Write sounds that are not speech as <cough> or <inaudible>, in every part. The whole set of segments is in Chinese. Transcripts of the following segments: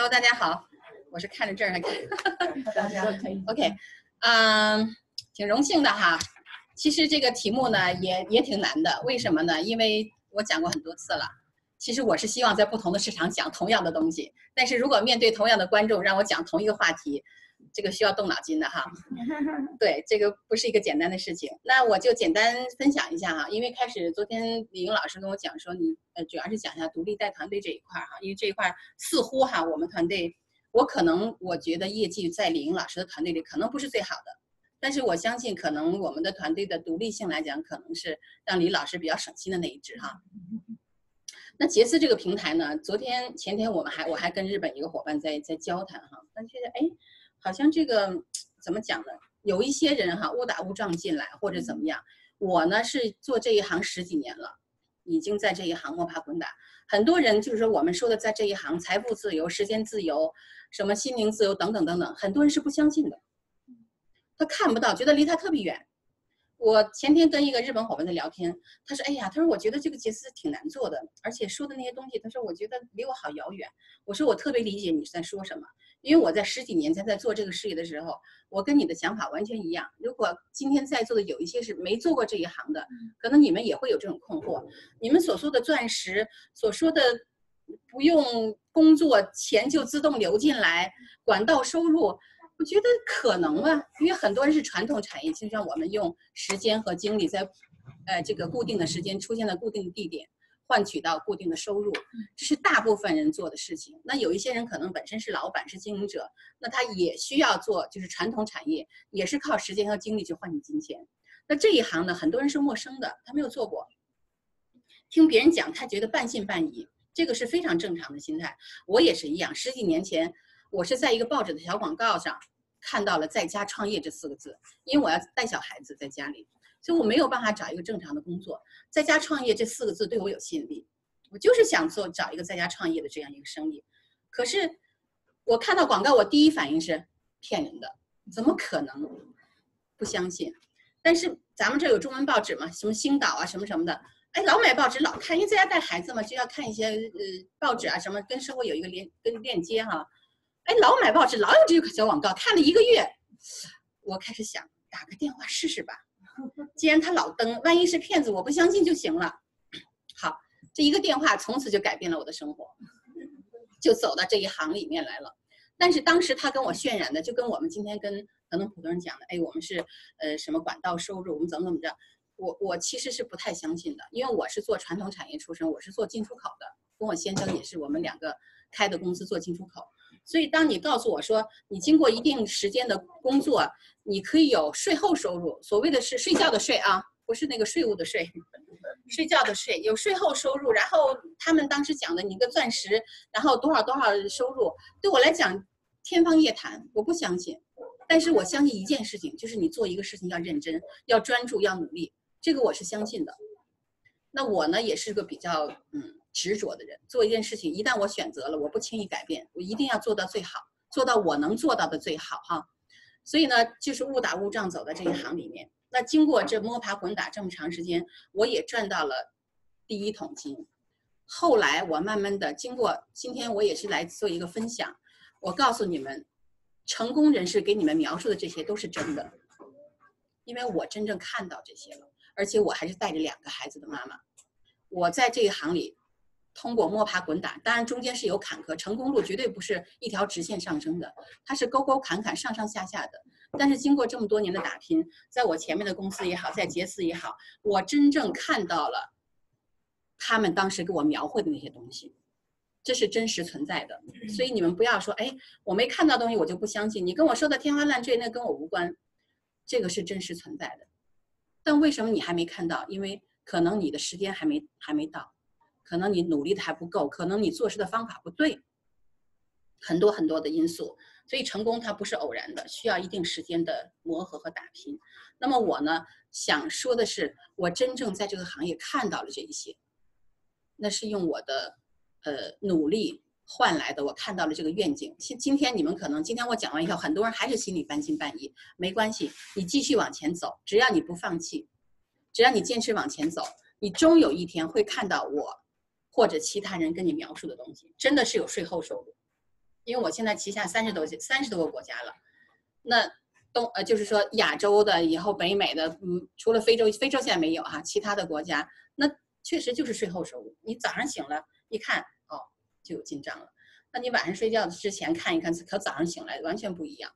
Hello，大家好，我是看着这儿来看。大家可以 <laughs> OK，嗯，挺荣幸的哈。其实这个题目呢，也也挺难的。为什么呢？因为我讲过很多次了。其实我是希望在不同的市场讲同样的东西，但是如果面对同样的观众，让我讲同一个话题，这个需要动脑筋的哈。<laughs> 对，这个不是一个简单的事情。那我就简单分享一下哈，因为开始昨天李英老师跟我讲说，你呃主要是讲一下独立带团队这一块儿哈，因为这一块儿似乎哈我们团队，我可能我觉得业绩在李英老师的团队里可能不是最好的，但是我相信可能我们的团队的独立性来讲，可能是让李老师比较省心的那一支哈。<laughs> 那杰斯这个平台呢，昨天前天我们还我还跟日本一个伙伴在在交谈哈，但觉得哎，好像这个怎么讲呢？有一些人哈误打误撞进来或者怎么样，我呢是做这一行十几年了，已经在这一行摸爬滚打。很多人就是说我们说的在这一行财富自由、时间自由、什么心灵自由等等等等，很多人是不相信的，他看不到，觉得离他特别远。我前天跟一个日本伙伴在聊天，他说：“哎呀，他说我觉得这个杰斯挺难做的，而且说的那些东西，他说我觉得离我好遥远。”我说：“我特别理解你在说什么，因为我在十几年前在做这个事业的时候，我跟你的想法完全一样。如果今天在座的有一些是没做过这一行的，可能你们也会有这种困惑。你们所说的钻石，所说的不用工作钱就自动流进来，管道收入。”我觉得可能吧，因为很多人是传统产业，就像我们用时间和精力在，呃，这个固定的时间出现在固定的地点，换取到固定的收入，这是大部分人做的事情。那有一些人可能本身是老板，是经营者，那他也需要做，就是传统产业，也是靠时间和精力去换取金钱。那这一行呢，很多人是陌生的，他没有做过，听别人讲，他觉得半信半疑，这个是非常正常的心态。我也是一样，十几年前。我是在一个报纸的小广告上看到了“在家创业”这四个字，因为我要带小孩子在家里，所以我没有办法找一个正常的工作。在家创业这四个字对我有吸引力，我就是想做找一个在家创业的这样一个生意。可是我看到广告，我第一反应是骗人的，怎么可能？不相信。但是咱们这有中文报纸嘛，什么星岛啊，什么什么的，哎，老买报纸老看，因为在家带孩子嘛，就要看一些呃报纸啊，什么跟生活有一个连跟链接哈。哎，老买报纸，老有这个小广告，看了一个月，我开始想打个电话试试吧。既然他老登，万一是骗子，我不相信就行了。好，这一个电话从此就改变了我的生活，就走到这一行里面来了。但是当时他跟我渲染的，就跟我们今天跟可能普通人讲的，哎，我们是呃什么管道收入，我们怎么怎么着，我我其实是不太相信的，因为我是做传统产业出身，我是做进出口的，跟我先生也是，我们两个开的公司做进出口。所以，当你告诉我说，你经过一定时间的工作，你可以有税后收入，所谓的是睡觉的税啊，不是那个税务的税，<laughs> 睡觉的税，有税后收入。然后他们当时讲的，你一个钻石，然后多少多少收入，对我来讲天方夜谭，我不相信。但是我相信一件事情，就是你做一个事情要认真、要专注、要努力，这个我是相信的。那我呢，也是个比较嗯。执着的人做一件事情，一旦我选择了，我不轻易改变，我一定要做到最好，做到我能做到的最好哈。所以呢，就是误打误撞走到这一行里面。那经过这摸爬滚打这么长时间，我也赚到了第一桶金。后来我慢慢的经过，今天我也是来做一个分享。我告诉你们，成功人士给你们描述的这些都是真的，因为我真正看到这些了，而且我还是带着两个孩子的妈妈。我在这一行里。通过摸爬滚打，当然中间是有坎坷，成功路绝对不是一条直线上升的，它是沟沟坎坎、上上下下的。但是经过这么多年的打拼，在我前面的公司也好，在杰斯也好，我真正看到了他们当时给我描绘的那些东西，这是真实存在的。所以你们不要说，哎，我没看到东西，我就不相信。你跟我说的天花乱坠，那跟我无关，这个是真实存在的。但为什么你还没看到？因为可能你的时间还没还没到。可能你努力的还不够，可能你做事的方法不对，很多很多的因素，所以成功它不是偶然的，需要一定时间的磨合和打拼。那么我呢，想说的是，我真正在这个行业看到了这一些，那是用我的呃努力换来的。我看到了这个愿景。今今天你们可能今天我讲完以后，很多人还是心里半信半疑，没关系，你继续往前走，只要你不放弃，只要你坚持往前走，你终有一天会看到我。或者其他人跟你描述的东西，真的是有税后收入，因为我现在旗下三十多三十多个国家了，那东呃就是说亚洲的，以后北美的，嗯，除了非洲，非洲现在没有哈，其他的国家那确实就是税后收入。你早上醒了，一看哦，就有进账了。那你晚上睡觉之前看一看，和早上醒来完全不一样。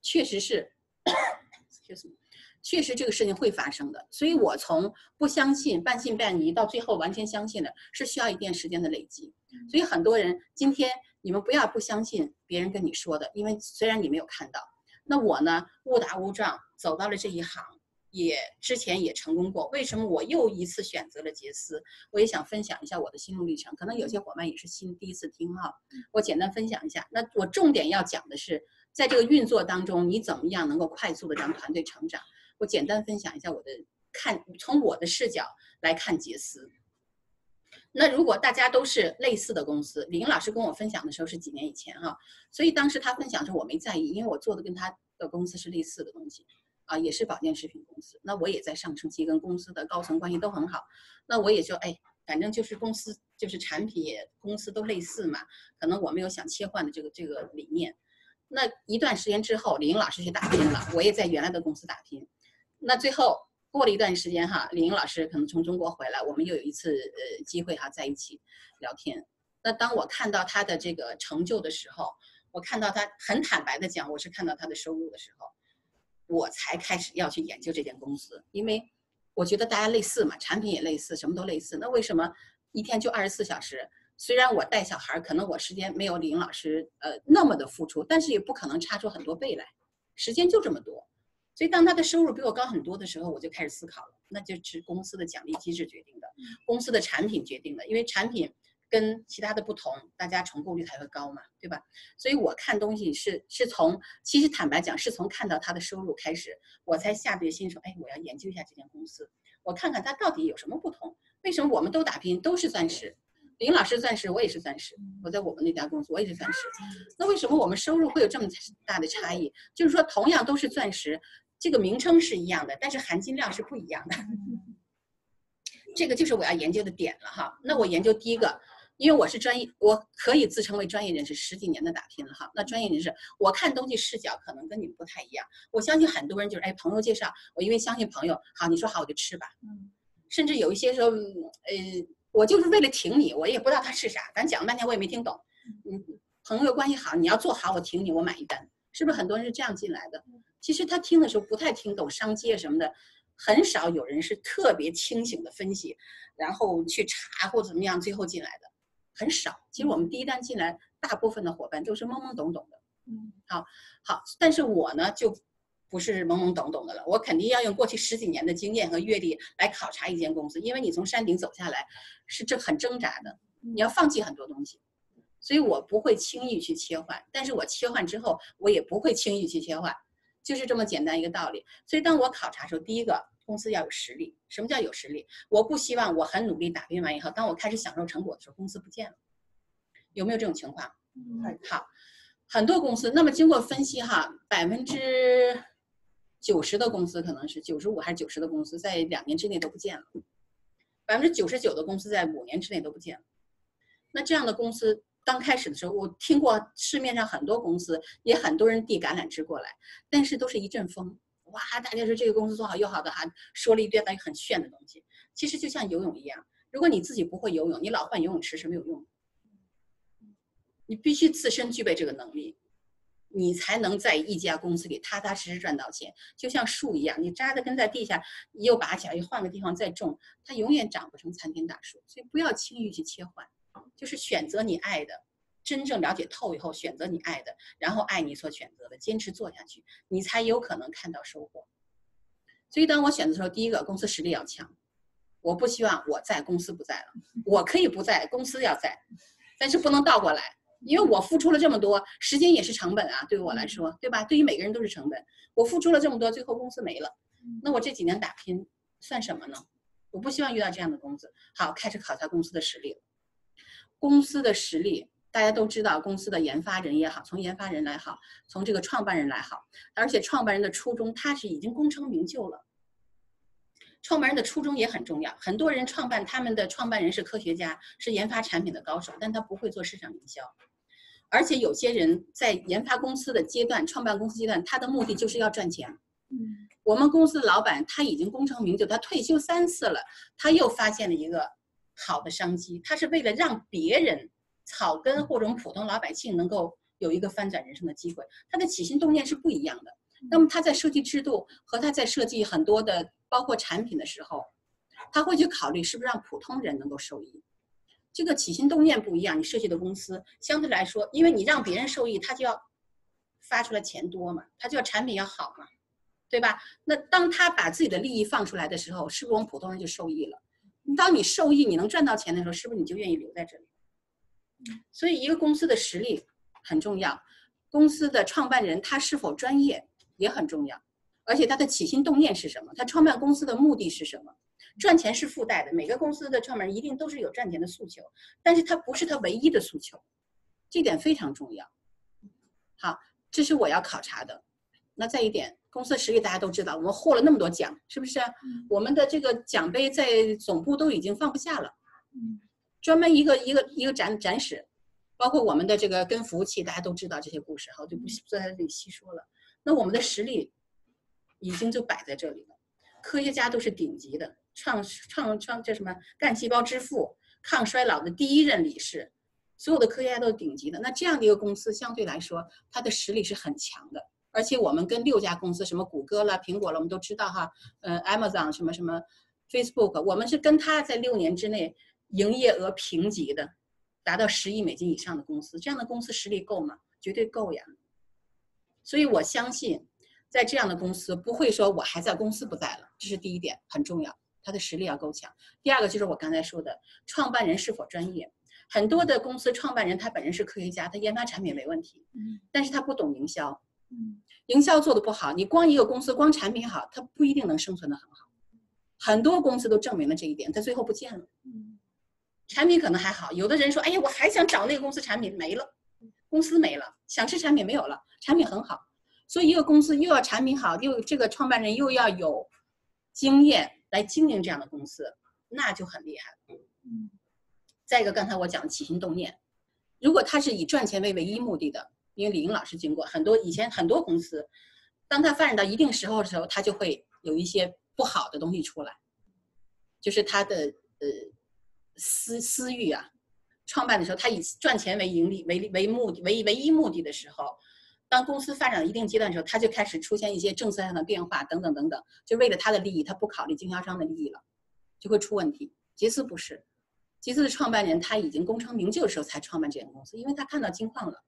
确实是，<coughs> 确实这个事情会发生的。所以我从不相信、半信半疑到最后完全相信的，是需要一定时间的累积。所以很多人今天你们不要不相信别人跟你说的，因为虽然你没有看到，那我呢误打误撞走到了这一行。也之前也成功过，为什么我又一次选择了杰斯？我也想分享一下我的心路历程，可能有些伙伴也是新第一次听哈，我简单分享一下。那我重点要讲的是，在这个运作当中，你怎么样能够快速的让团队成长？我简单分享一下我的看，从我的视角来看杰斯。那如果大家都是类似的公司，李英老师跟我分享的时候是几年以前哈，所以当时他分享的时候我没在意，因为我做的跟他的公司是类似的东西。啊，也是保健食品公司，那我也在上升期，跟公司的高层关系都很好。那我也就哎，反正就是公司就是产品也公司都类似嘛，可能我没有想切换的这个这个理念。那一段时间之后，李英老师去打拼了，我也在原来的公司打拼。那最后过了一段时间哈，李英老师可能从中国回来，我们又有一次呃机会哈在一起聊天。那当我看到他的这个成就的时候，我看到他很坦白的讲，我是看到他的收入的时候。我才开始要去研究这间公司，因为我觉得大家类似嘛，产品也类似，什么都类似。那为什么一天就二十四小时？虽然我带小孩，可能我时间没有李英老师呃那么的付出，但是也不可能差出很多倍来，时间就这么多。所以当他的收入比我高很多的时候，我就开始思考了，那就是公司的奖励机制决定的，公司的产品决定的，因为产品。跟其他的不同，大家重构率才会高嘛，对吧？所以我看东西是是从，其实坦白讲，是从看到他的收入开始，我才下决心说，哎，我要研究一下这间公司，我看看它到底有什么不同。为什么我们都打拼都是钻石？林老师钻石，我也是钻石，我在我们那家公司我也是钻石。那为什么我们收入会有这么大的差异？就是说，同样都是钻石，这个名称是一样的，但是含金量是不一样的。<laughs> 这个就是我要研究的点了哈。那我研究第一个。因为我是专业，我可以自称为专业人士，十几年的打拼了哈。那专业人士，我看东西视角可能跟你们不太一样。我相信很多人就是哎，朋友介绍，我因为相信朋友，好，你说好我就吃吧。嗯。甚至有一些时候，呃，我就是为了挺你，我也不知道他是啥，咱讲了半天我也没听懂。嗯。朋友关系好，你要做好，我挺你，我买一单，是不是很多人是这样进来的？其实他听的时候不太听懂商界什么的，很少有人是特别清醒的分析，然后去查或怎么样，最后进来的。很少，其实我们第一单进来，大部分的伙伴都是懵懵懂懂的。嗯，好，好，但是我呢就不是懵懵懂懂的了，我肯定要用过去十几年的经验和阅历来考察一间公司，因为你从山顶走下来是这很挣扎的，你要放弃很多东西，所以我不会轻易去切换，但是我切换之后，我也不会轻易去切换，就是这么简单一个道理。所以当我考察的时候，第一个。公司要有实力。什么叫有实力？我不希望我很努力打拼完以后，当我开始享受成果的时候，公司不见了。有没有这种情况？嗯好，很多公司。那么经过分析哈，百分之九十的公司可能是九十五还是九十的公司在两年之内都不见了。百分之九十九的公司在五年之内都不见了。那这样的公司刚开始的时候，我听过市面上很多公司，也很多人递橄榄枝过来，但是都是一阵风。哇！大家说这个公司做好又好的哈，说了一堆很炫的东西。其实就像游泳一样，如果你自己不会游泳，你老换游泳池是没有用的。你必须自身具备这个能力，你才能在一家公司里踏踏实实赚到钱。就像树一样，你扎的根在地下，又拔起来，又换个地方再种，它永远长不成参天大树。所以不要轻易去切换，就是选择你爱的。真正了解透以后，选择你爱的，然后爱你所选择的，坚持做下去，你才有可能看到收获。所以，当我选择的时候，第一个公司实力要强，我不希望我在公司不在了，我可以不在，公司要在，但是不能倒过来，因为我付出了这么多，时间也是成本啊，对于我来说，对吧？对于每个人都是成本。我付出了这么多，最后公司没了，那我这几年打拼算什么呢？我不希望遇到这样的公司。好，开始考察公司的实力，公司的实力。大家都知道，公司的研发人也好，从研发人来好，从这个创办人来好，而且创办人的初衷他是已经功成名就了。创办人的初衷也很重要。很多人创办他们的创办人是科学家，是研发产品的高手，但他不会做市场营销。而且有些人在研发公司的阶段、创办公司阶段，他的目的就是要赚钱。嗯，我们公司的老板他已经功成名就，他退休三次了，他又发现了一个好的商机，他是为了让别人草根或者我们普通老百姓能够有一个翻转人生的机会，他的起心动念是不一样的。那么他在设计制度和他在设计很多的包括产品的时候，他会去考虑是不是让普通人能够受益。这个起心动念不一样，你设计的公司相对来说，因为你让别人受益，他就要发出来钱多嘛，他就要产品要好嘛，对吧？那当他把自己的利益放出来的时候，是不是我们普通人就受益了？当你受益，你能赚到钱的时候，是不是你就愿意留在这里？所以，一个公司的实力很重要，公司的创办人他是否专业也很重要，而且他的起心动念是什么？他创办公司的目的是什么？赚钱是附带的，每个公司的创办人一定都是有赚钱的诉求，但是他不是他唯一的诉求，这点非常重要。好，这是我要考察的。那再一点，公司的实力大家都知道，我们获了那么多奖，是不是？我们的这个奖杯在总部都已经放不下了，专门一个一个一个展展示，包括我们的这个跟服务器，大家都知道这些故事，好，就不不在这里细说了。那我们的实力已经就摆在这里了，科学家都是顶级的。创创创叫什么？干细胞之父，抗衰老的第一任理事，所有的科学家都是顶级的。那这样的一个公司，相对来说，它的实力是很强的。而且我们跟六家公司，什么谷歌了、苹果了，我们都知道哈。呃，Amazon 什么什么，Facebook，我们是跟他在六年之内营业额评级的，达到十亿美金以上的公司。这样的公司实力够吗？绝对够呀。所以我相信，在这样的公司不会说我还在，公司不在了。这是第一点，很重要。他的实力要够强。第二个就是我刚才说的，创办人是否专业。很多的公司创办人他本人是科学家，他研发产品没问题，但是他不懂营销，营销做的不好，你光一个公司光产品好，它不一定能生存的很好。很多公司都证明了这一点，它最后不见了。嗯产品可能还好，有的人说，哎呀，我还想找那个公司产品没了，公司没了，想吃产品没有了，产品很好，所以一个公司又要产品好，又这个创办人又要有经验。来经营这样的公司，那就很厉害了。嗯，再一个，刚才我讲起心动念，如果他是以赚钱为唯一目的的，因为李英老师经过很多以前很多公司，当他发展到一定时候的时候，他就会有一些不好的东西出来，就是他的呃私私欲啊，创办的时候他以赚钱为盈利为为目的为唯一目的的时候。当公司发展到一定阶段的时候，他就开始出现一些政策上的变化，等等等等，就为了他的利益，他不考虑经销商的利益了，就会出问题。杰斯不是，杰斯的创办人他已经功成名就的时候才创办这家公司，因为他看到金矿了，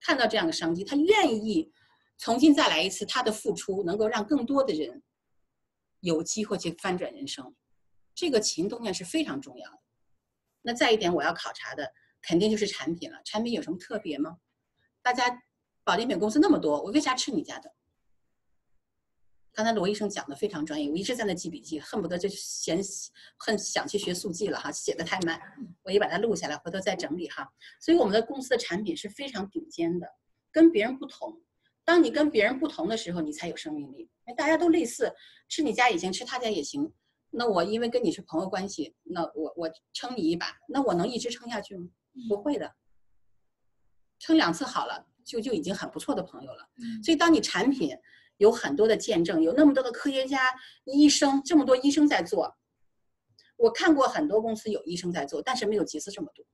看到这样的商机，他愿意重新再来一次，他的付出能够让更多的人有机会去翻转人生，这个勤动念是非常重要的。那再一点，我要考察的肯定就是产品了，产品有什么特别吗？大家。保健品公司那么多，我为啥吃你家的？刚才罗医生讲的非常专业，我一直在那记笔记，恨不得就嫌恨想去学速记了哈，写的太慢，我也把它录下来，回头再整理哈。所以我们的公司的产品是非常顶尖的，跟别人不同。当你跟别人不同的时候，你才有生命力。哎，大家都类似，吃你家也行，吃他家也行。那我因为跟你是朋友关系，那我我撑你一把，那我能一直撑下去吗？不会的，撑两次好了。就就已经很不错的朋友了，所以当你产品有很多的见证，有那么多的科学家、医生，这么多医生在做，我看过很多公司有医生在做，但是没有杰斯这么多。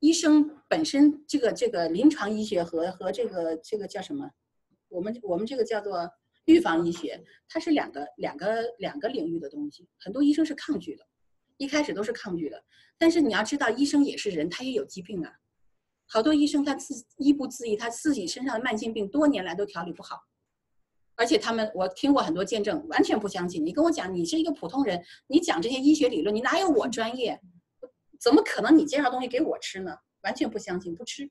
医生本身这个这个临床医学和和这个这个叫什么？我们我们这个叫做预防医学，它是两个两个两个领域的东西，很多医生是抗拒的，一开始都是抗拒的。但是你要知道，医生也是人，他也有疾病啊。好多医生他自医不自医，他自己身上的慢性病多年来都调理不好，而且他们我听过很多见证，完全不相信。你跟我讲你是一个普通人，你讲这些医学理论，你哪有我专业？怎么可能你介绍东西给我吃呢？完全不相信，不吃。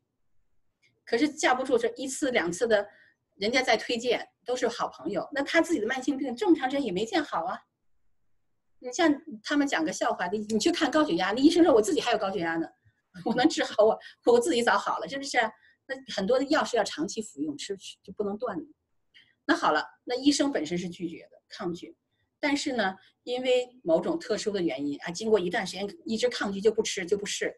可是架不住这一次两次的，人家在推荐都是好朋友，那他自己的慢性病这么长时间也没见好啊。你像他们讲个笑话，你你去看高血压，那医生说我自己还有高血压呢。<laughs> 我能治好我，我自己早好了，是不是？那很多的药是要长期服用，吃就不能断的。那好了，那医生本身是拒绝的，抗拒。但是呢，因为某种特殊的原因啊，经过一段时间一直抗拒就不吃就不试。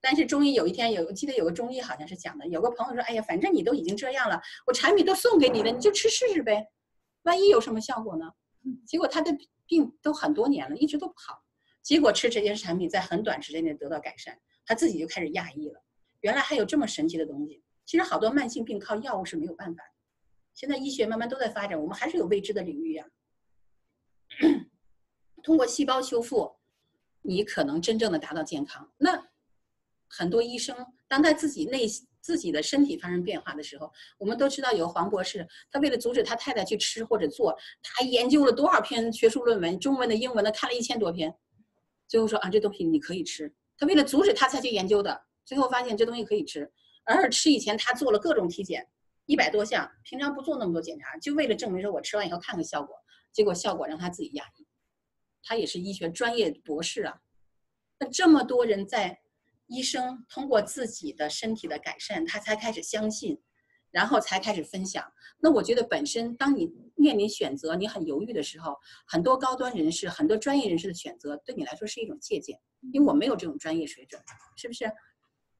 但是中医有一天有，我记得有个中医好像是讲的，有个朋友说，哎呀，反正你都已经这样了，我产品都送给你了，你就吃试试呗，万一有什么效果呢？结果他的病都很多年了，一直都不好。结果吃这些产品，在很短时间内得到改善，他自己就开始讶异了，原来还有这么神奇的东西。其实好多慢性病靠药物是没有办法的。现在医学慢慢都在发展，我们还是有未知的领域呀。通过细胞修复，你可能真正的达到健康。那很多医生当他自己内自己的身体发生变化的时候，我们都知道有黄博士，他为了阻止他太太去吃或者做，他研究了多少篇学术论文，中文的、英文的，看了一千多篇，最后说啊，这东西你可以吃。他为了阻止他才去研究的，最后发现这东西可以吃。而吃以前他做了各种体检，一百多项，平常不做那么多检查，就为了证明说我吃完以后看看效果。结果效果让他自己压抑。他也是医学专业博士啊，那这么多人在，医生通过自己的身体的改善，他才开始相信，然后才开始分享。那我觉得本身，当你面临选择，你很犹豫的时候，很多高端人士、很多专业人士的选择，对你来说是一种借鉴，因为我没有这种专业水准，是不是？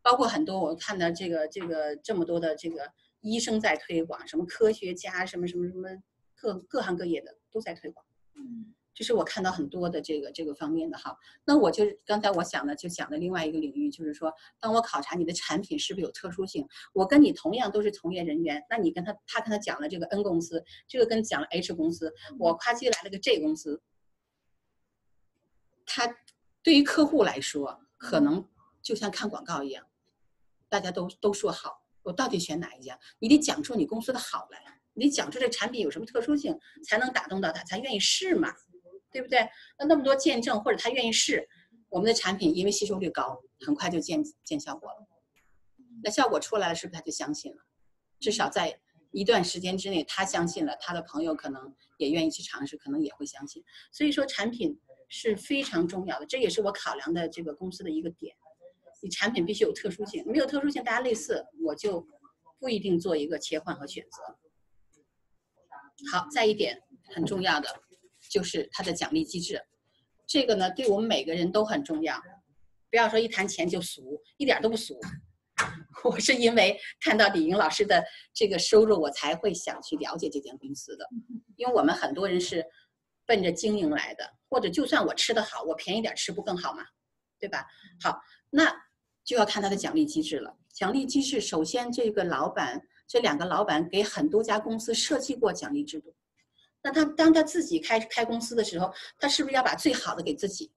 包括很多我看到这个这个这么多的这个医生在推广，什么科学家，什么什么什么各各行各业的都在推广，嗯。这是我看到很多的这个这个方面的哈，那我就刚才我想的就讲的另外一个领域，就是说，当我考察你的产品是不是有特殊性，我跟你同样都是从业人员，那你跟他他跟他讲了这个 N 公司，这个跟讲了 H 公司，我夸叽来了个 J 公司，他对于客户来说，可能就像看广告一样，大家都都说好，我到底选哪一家？你得讲出你公司的好来，你讲出这产品有什么特殊性，才能打动到他，才愿意试嘛。对不对？那那么多见证，或者他愿意试我们的产品，因为吸收率高，很快就见见效果了。那效果出来了，是不是他就相信了？至少在一段时间之内，他相信了，他的朋友可能也愿意去尝试，可能也会相信。所以说，产品是非常重要的，这也是我考量的这个公司的一个点。你产品必须有特殊性，没有特殊性，大家类似，我就不一定做一个切换和选择。好，再一点很重要的。就是它的奖励机制，这个呢，对我们每个人都很重要。不要说一谈钱就俗，一点都不俗。<laughs> 我是因为看到李莹老师的这个收入，我才会想去了解这间公司的。因为我们很多人是奔着经营来的，或者就算我吃的好，我便宜点吃不更好吗？对吧？好，那就要看他的奖励机制了。奖励机制，首先这个老板，这两个老板给很多家公司设计过奖励制度。那他当他自己开开公司的时候，他是不是要把最好的给自己？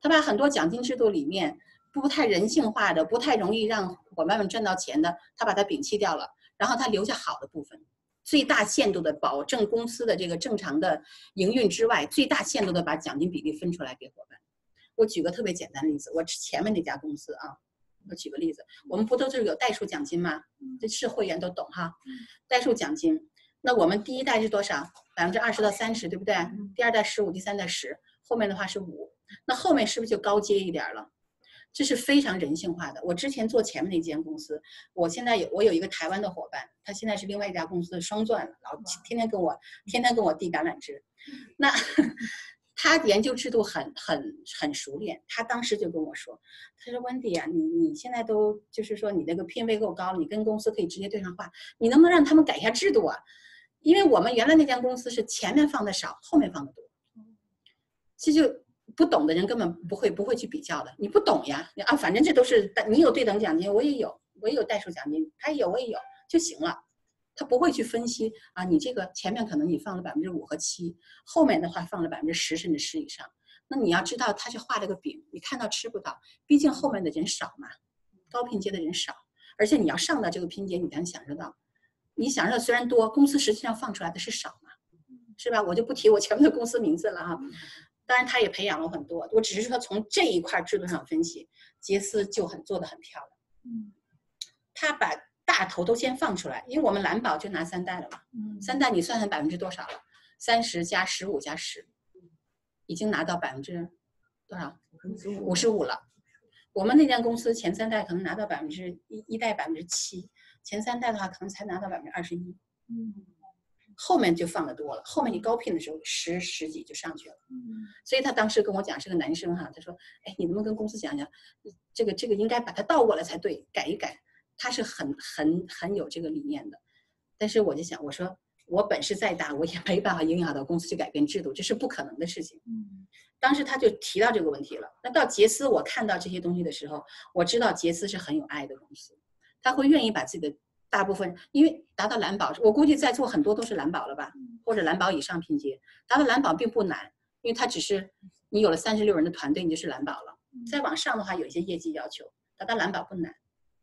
他把很多奖金制度里面不太人性化的、不太容易让伙伴们赚到钱的，他把它摒弃掉了，然后他留下好的部分，最大限度的保证公司的这个正常的营运之外，最大限度的把奖金比例分出来给伙伴。我举个特别简单的例子，我前面那家公司啊，我举个例子，我们不都是有代数奖金吗？这是会员都懂哈，代数奖金。那我们第一代是多少？百分之二十到三十，对不对？第二代十五，第三代十，后面的话是五。那后面是不是就高阶一点了？这是非常人性化的。我之前做前面那间公司，我现在有我有一个台湾的伙伴，他现在是另外一家公司的双钻了，老天天跟我天天跟我递橄榄枝。<laughs> 那他研究制度很很很熟练，他当时就跟我说，他说温迪啊，你你现在都就是说你那个品位够高了，你跟公司可以直接对上话，你能不能让他们改一下制度啊？因为我们原来那家公司是前面放的少，后面放的多，这就不懂的人根本不会不会去比较的。你不懂呀，啊，反正这都是你有对等奖金，我也有，我也有代数奖金，他也有，我也有就行了。他不会去分析啊，你这个前面可能你放了百分之五和七，后面的话放了百分之十甚至十以上。那你要知道，他是画了个饼，你看到吃不到，毕竟后面的人少嘛，高拼接的人少，而且你要上到这个拼接，你才能享受到。你享受虽然多，公司实际上放出来的是少嘛，是吧？我就不提我前面的公司名字了哈。当然，他也培养了很多。我只是说从这一块制度上分析，杰斯就很做的很漂亮。嗯，他把大头都先放出来，因为我们蓝宝就拿三代了嘛。嗯，三代你算算百分之多少了？三十加十五加十，已经拿到百分之多少？五十五了。我们那家公司前三代可能拿到百分之一一代百分之七。前三代的话，可能才拿到百分之二十一，嗯，后面就放的多了。后面你高聘的时候，十十几就上去了，嗯。所以他当时跟我讲是个男生哈，他说：“哎，你能不能跟公司讲讲，这个这个应该把它倒过来才对，改一改。他是很很很有这个理念的，但是我就想，我说我本事再大，我也没办法影响到公司去改变制度，这是不可能的事情。嗯，当时他就提到这个问题了。那到杰斯，我看到这些东西的时候，我知道杰斯是很有爱的公司，他会愿意把自己的大部分，因为达到蓝宝，我估计在座很多都是蓝宝了吧，或者蓝宝以上拼接，达到蓝宝并不难，因为他只是你有了三十六人的团队，你就是蓝宝了。再往上的话，有一些业绩要求，达到蓝宝不难。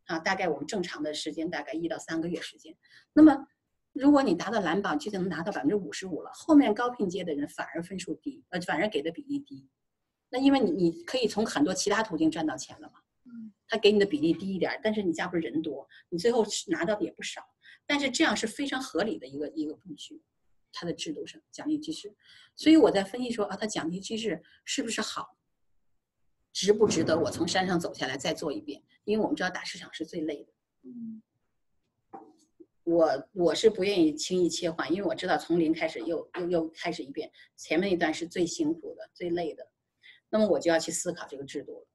啊，大概我们正常的时间大概一到三个月时间。那么，如果你达到蓝宝，就能拿到百分之五十五了。后面高拼接的人反而分数低，呃，反而给的比例低。那因为你你可以从很多其他途径赚到钱了嘛。嗯。他给你的比例低一点，但是你家不是人多，你最后拿到的也不少。但是这样是非常合理的一个一个布局，它的制度上奖励机制。所以我在分析说啊，它奖励机制是不是好？值不值得我从山上走下来再做一遍？因为我们知道打市场是最累的。嗯，我我是不愿意轻易切换，因为我知道从零开始又又又开始一遍，前面一段是最辛苦的、最累的。那么我就要去思考这个制度了。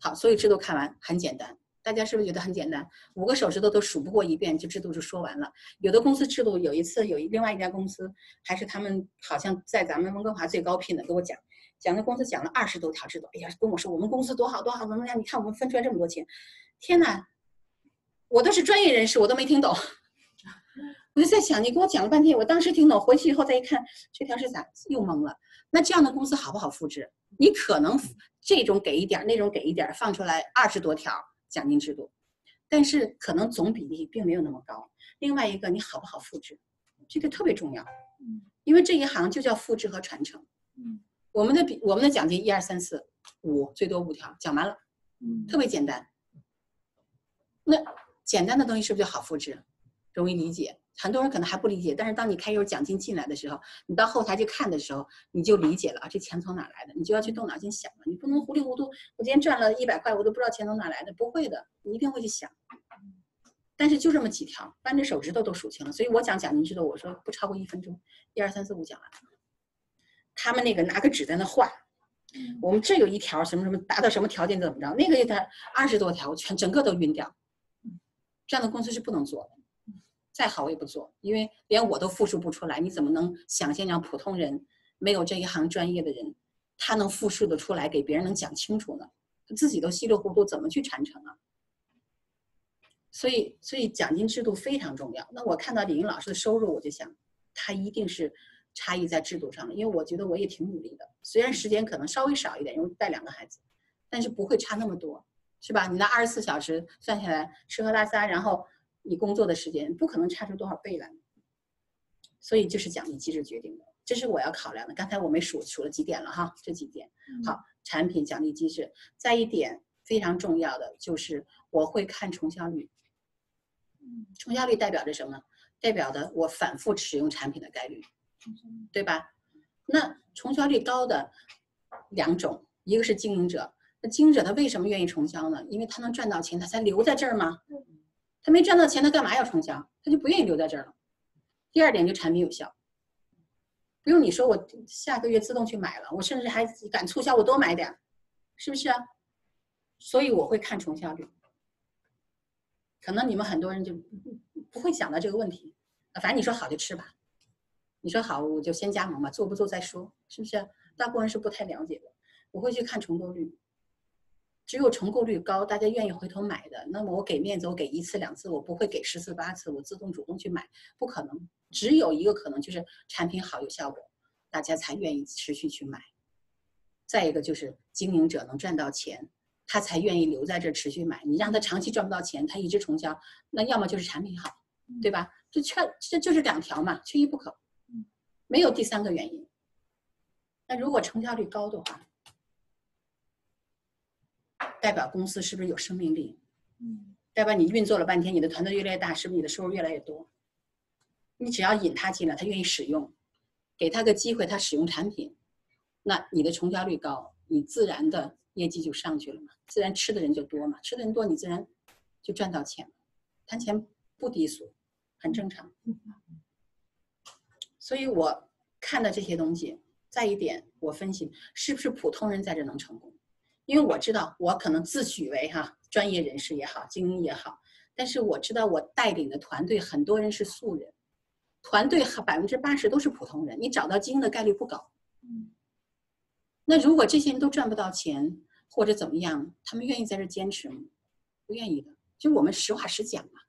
好，所以制度看完很简单，大家是不是觉得很简单？五个手指头都数不过一遍，就制度就说完了。有的公司制度有一次有另外一家公司，还是他们好像在咱们温哥华最高聘的，给我讲。讲那公司讲了二十多条制度，哎呀，跟我说我们公司多好多好，怎么样？你看我们分出来这么多钱，天哪！我都是专业人士，我都没听懂。<laughs> 我就在想，你给我讲了半天，我当时听懂，回去以后再一看，这条是咋又懵了？那这样的公司好不好复制？你可能这种给一点，那种给一点，放出来二十多条奖金制度，但是可能总比例并没有那么高。另外一个，你好不好复制？这个特别重要。嗯，因为这一行就叫复制和传承。嗯。我们的比我们的奖金一二三四五最多五条讲完了，嗯，特别简单。那简单的东西是不是就好复制，容易理解？很多人可能还不理解，但是当你开始奖金进来的时候，你到后台去看的时候，你就理解了啊，这钱从哪来的？你就要去动脑筋想了，你不能糊里糊涂。我今天赚了一百块，我都不知道钱从哪来的，不会的，你一定会去想。但是就这么几条，扳着手指头都数清了。所以我讲奖金制度，我说不超过一分钟，一二三四五讲完了。他们那个拿个纸在那画，我们这有一条什么什么达到什么条件怎么着，那个一条二十多条，我全整个都晕掉。这样的公司是不能做的，再好我也不做，因为连我都复述不出来，你怎么能想象让普通人没有这一行专业的人，他能复述的出来给别人能讲清楚呢？他自己都稀里糊涂，怎么去传承啊？所以，所以奖金制度非常重要。那我看到李英老师的收入，我就想，他一定是。差异在制度上了，因为我觉得我也挺努力的，虽然时间可能稍微少一点，因为带两个孩子，但是不会差那么多，是吧？你那二十四小时算下来，吃喝拉撒，然后你工作的时间，不可能差出多少倍来。所以就是奖励机制决定的，这是我要考量的。刚才我没数数了几点了哈，这几点。好，产品奖励机制，再一点非常重要的就是我会看重销率。重销率代表着什么？代表的我反复使用产品的概率。对吧？那重销率高的两种，一个是经营者。那经营者他为什么愿意重销呢？因为他能赚到钱，他才留在这儿吗？他没赚到钱，他干嘛要重销？他就不愿意留在这儿了。第二点就产品有效，不用你说，我下个月自动去买了，我甚至还敢促销，我多买点，是不是？所以我会看重销率。可能你们很多人就不会想到这个问题，反正你说好就吃吧。你说好，我就先加盟吧，做不做再说，是不是？大部分人是不太了解的。我会去看重购率，只有重购率高，大家愿意回头买的，那么我给面子，我给一次两次，我不会给十次八次，我自动主动去买，不可能。只有一个可能，就是产品好有效果，大家才愿意持续去买。再一个就是经营者能赚到钱，他才愿意留在这持续买。你让他长期赚不到钱，他一直重销，那要么就是产品好，对吧？这缺这就是两条嘛，缺一不可。没有第三个原因。那如果成交率高的话，代表公司是不是有生命力？嗯，代表你运作了半天，你的团队越来越大，是不是你的收入越来越多？你只要引他进来，他愿意使用，给他个机会，他使用产品，那你的成交率高，你自然的业绩就上去了嘛，自然吃的人就多嘛，吃的人多，你自然就赚到钱，谈钱不低俗，很正常。<laughs> 所以我看到这些东西，再一点，我分析是不是普通人在这能成功？因为我知道我可能自诩为哈专业人士也好，精英也好，但是我知道我带领的团队很多人是素人，团队百分之八十都是普通人，你找到精英的概率不高。嗯，那如果这些人都赚不到钱或者怎么样，他们愿意在这坚持吗？不愿意的。就我们实话实讲嘛，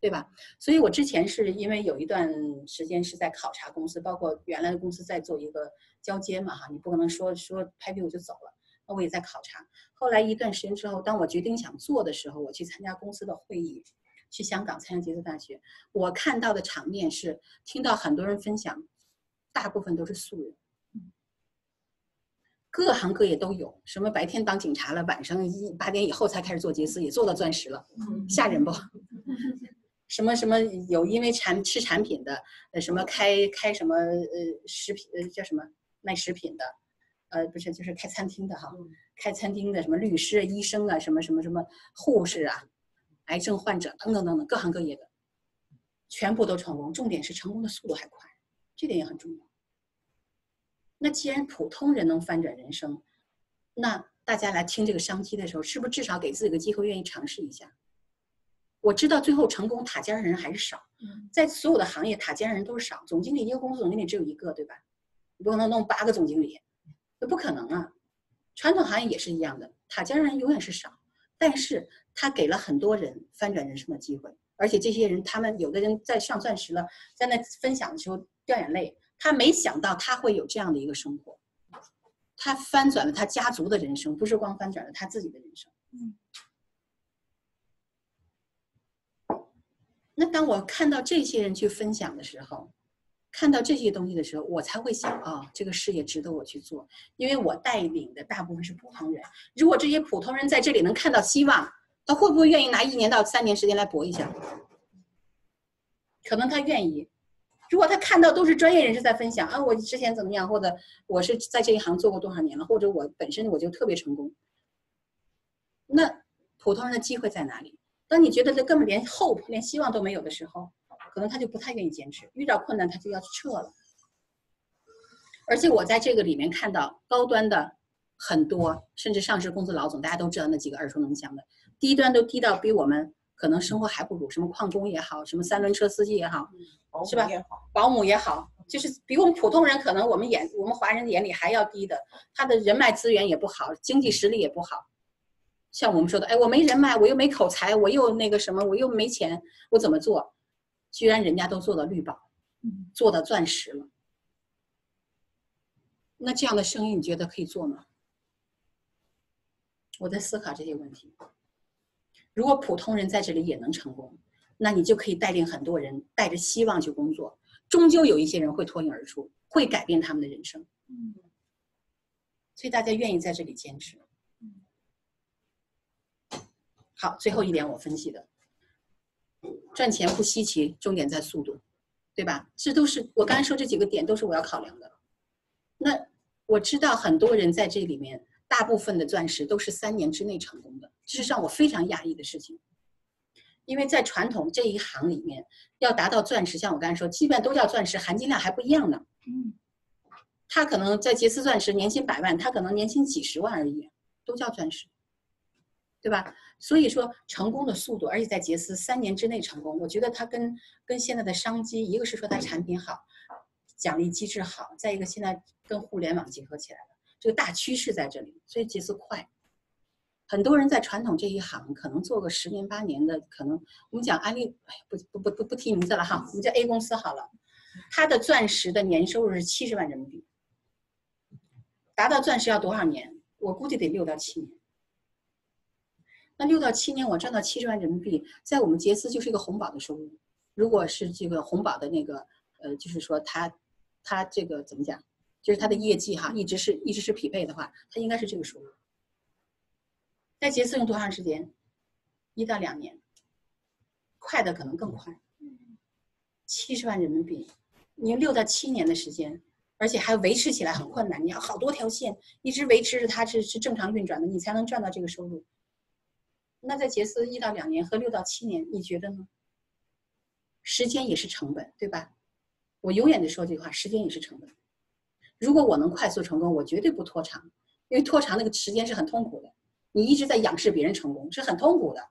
对吧？所以我之前是因为有一段时间是在考察公司，包括原来的公司在做一个交接嘛，哈，你不可能说说拍屁股就走了。那我也在考察。后来一段时间之后，当我决定想做的时候，我去参加公司的会议，去香港参加杰斯大学，我看到的场面是听到很多人分享，大部分都是素人。各行各业都有，什么白天当警察了，晚上一八点以后才开始做杰斯，也做到钻石了，吓人不？<laughs> 什么什么有因为产吃产品的，呃，什么开开什么呃食品呃叫什么卖食品的，呃不是就是开餐厅的哈，开餐厅的什么律师、医生啊，什么什么什么护士啊，癌症患者等等等等，各行各业的，全部都成功，重点是成功的速度还快，这点也很重要。那既然普通人能翻转人生，那大家来听这个商机的时候，是不是至少给自己个机会，愿意尝试一下？我知道最后成功塔尖的人还是少，在所有的行业塔尖人都是少。总经理一个公司总经理只有一个，对吧？你不可能弄八个总经理，那不可能啊。传统行业也是一样的，塔尖人永远是少，但是他给了很多人翻转人生的机会，而且这些人他们有的人在上钻石了，在那分享的时候掉眼泪。他没想到他会有这样的一个生活，他翻转了他家族的人生，不是光翻转了他自己的人生。嗯。那当我看到这些人去分享的时候，看到这些东西的时候，我才会想啊，这个事业值得我去做，因为我带领的大部分是普通人。如果这些普通人在这里能看到希望，他会不会愿意拿一年到三年时间来搏一下？可能他愿意。如果他看到都是专业人士在分享啊，我之前怎么样，或者我是在这一行做过多少年了，或者我本身我就特别成功，那普通人的机会在哪里？当你觉得他根本连 hope 连希望都没有的时候，可能他就不太愿意坚持，遇到困难他就要去撤了。而且我在这个里面看到高端的很多，甚至上市公司老总，大家都知道那几个耳熟能详的，低端都低到比我们。可能生活还不如什么矿工也好，什么三轮车司机也好，是吧？保姆也好，就是比我们普通人可能我们眼我们华人眼里还要低的。他的人脉资源也不好，经济实力也不好。像我们说的，哎，我没人脉，我又没口才，我又那个什么，我又没钱，我怎么做？居然人家都做到绿宝，做到钻石了。那这样的生意你觉得可以做吗？我在思考这些问题。如果普通人在这里也能成功，那你就可以带领很多人带着希望去工作。终究有一些人会脱颖而出，会改变他们的人生。嗯，所以大家愿意在这里坚持。好，最后一点我分析的，赚钱不稀奇，重点在速度，对吧？这都是我刚才说这几个点都是我要考量的。那我知道很多人在这里面。大部分的钻石都是三年之内成功的，这是让我非常讶异的事情。因为在传统这一行里面，要达到钻石，像我刚才说，基本都叫钻石，含金量还不一样呢。嗯，他可能在杰斯钻石年薪百万，他可能年薪几十万而已，都叫钻石，对吧？所以说成功的速度，而且在杰斯三年之内成功，我觉得它跟跟现在的商机，一个是说它产品好，奖励机制好，再一个现在跟互联网结合起来了。这个大趋势在这里，所以杰斯快。很多人在传统这一行可能做个十年八年的，可能我们讲安利，哎，不不不不不提名字了哈，我们叫 A 公司好了。它的钻石的年收入是七十万人民币，达到钻石要多少年？我估计得六到七年。那六到七年我赚到七十万人民币，在我们杰斯就是一个红宝的收入。如果是这个红宝的那个，呃，就是说他他这个怎么讲？就是他的业绩哈，一直是一直是匹配的话，他应该是这个收入。在杰斯用多长时间？一到两年，快的可能更快。七十万人民币，你用六到七年的时间，而且还维持起来很困难，你要好多条线一直维持着它是是正常运转的，你才能赚到这个收入。那在杰斯一到两年和六到七年，你觉得呢？时间也是成本，对吧？我永远的说这句话，时间也是成本。如果我能快速成功，我绝对不拖长，因为拖长那个时间是很痛苦的。你一直在仰视别人成功，是很痛苦的。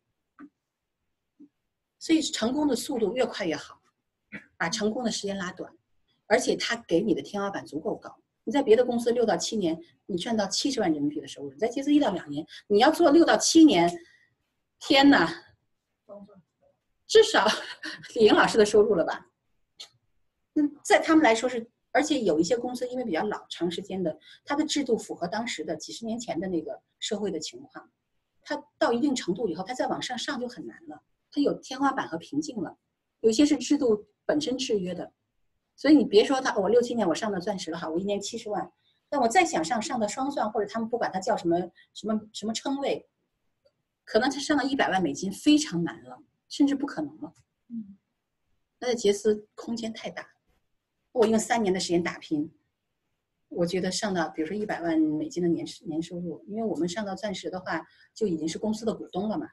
所以成功的速度越快越好，把成功的时间拉短，而且他给你的天花板足够高。你在别的公司六到七年，你赚到七十万人民币的收入；你在杰斯一到两年，你要做六到七年，天哪，至少李莹老师的收入了吧？那在他们来说是，而且有一些公司因为比较老，长时间的，它的制度符合当时的几十年前的那个社会的情况，它到一定程度以后，它再往上上就很难了。它有天花板和瓶颈了，有些是制度本身制约的。所以你别说他，我六七年我上到钻石了哈，我一年七十万，但我再想上上到双钻，或者他们不管它叫什么什么什么称谓，可能他上到一百万美金非常难了，甚至不可能了。嗯，那在杰斯空间太大，我用三年的时间打拼，我觉得上到比如说一百万美金的年年收入，因为我们上到钻石的话，就已经是公司的股东了嘛。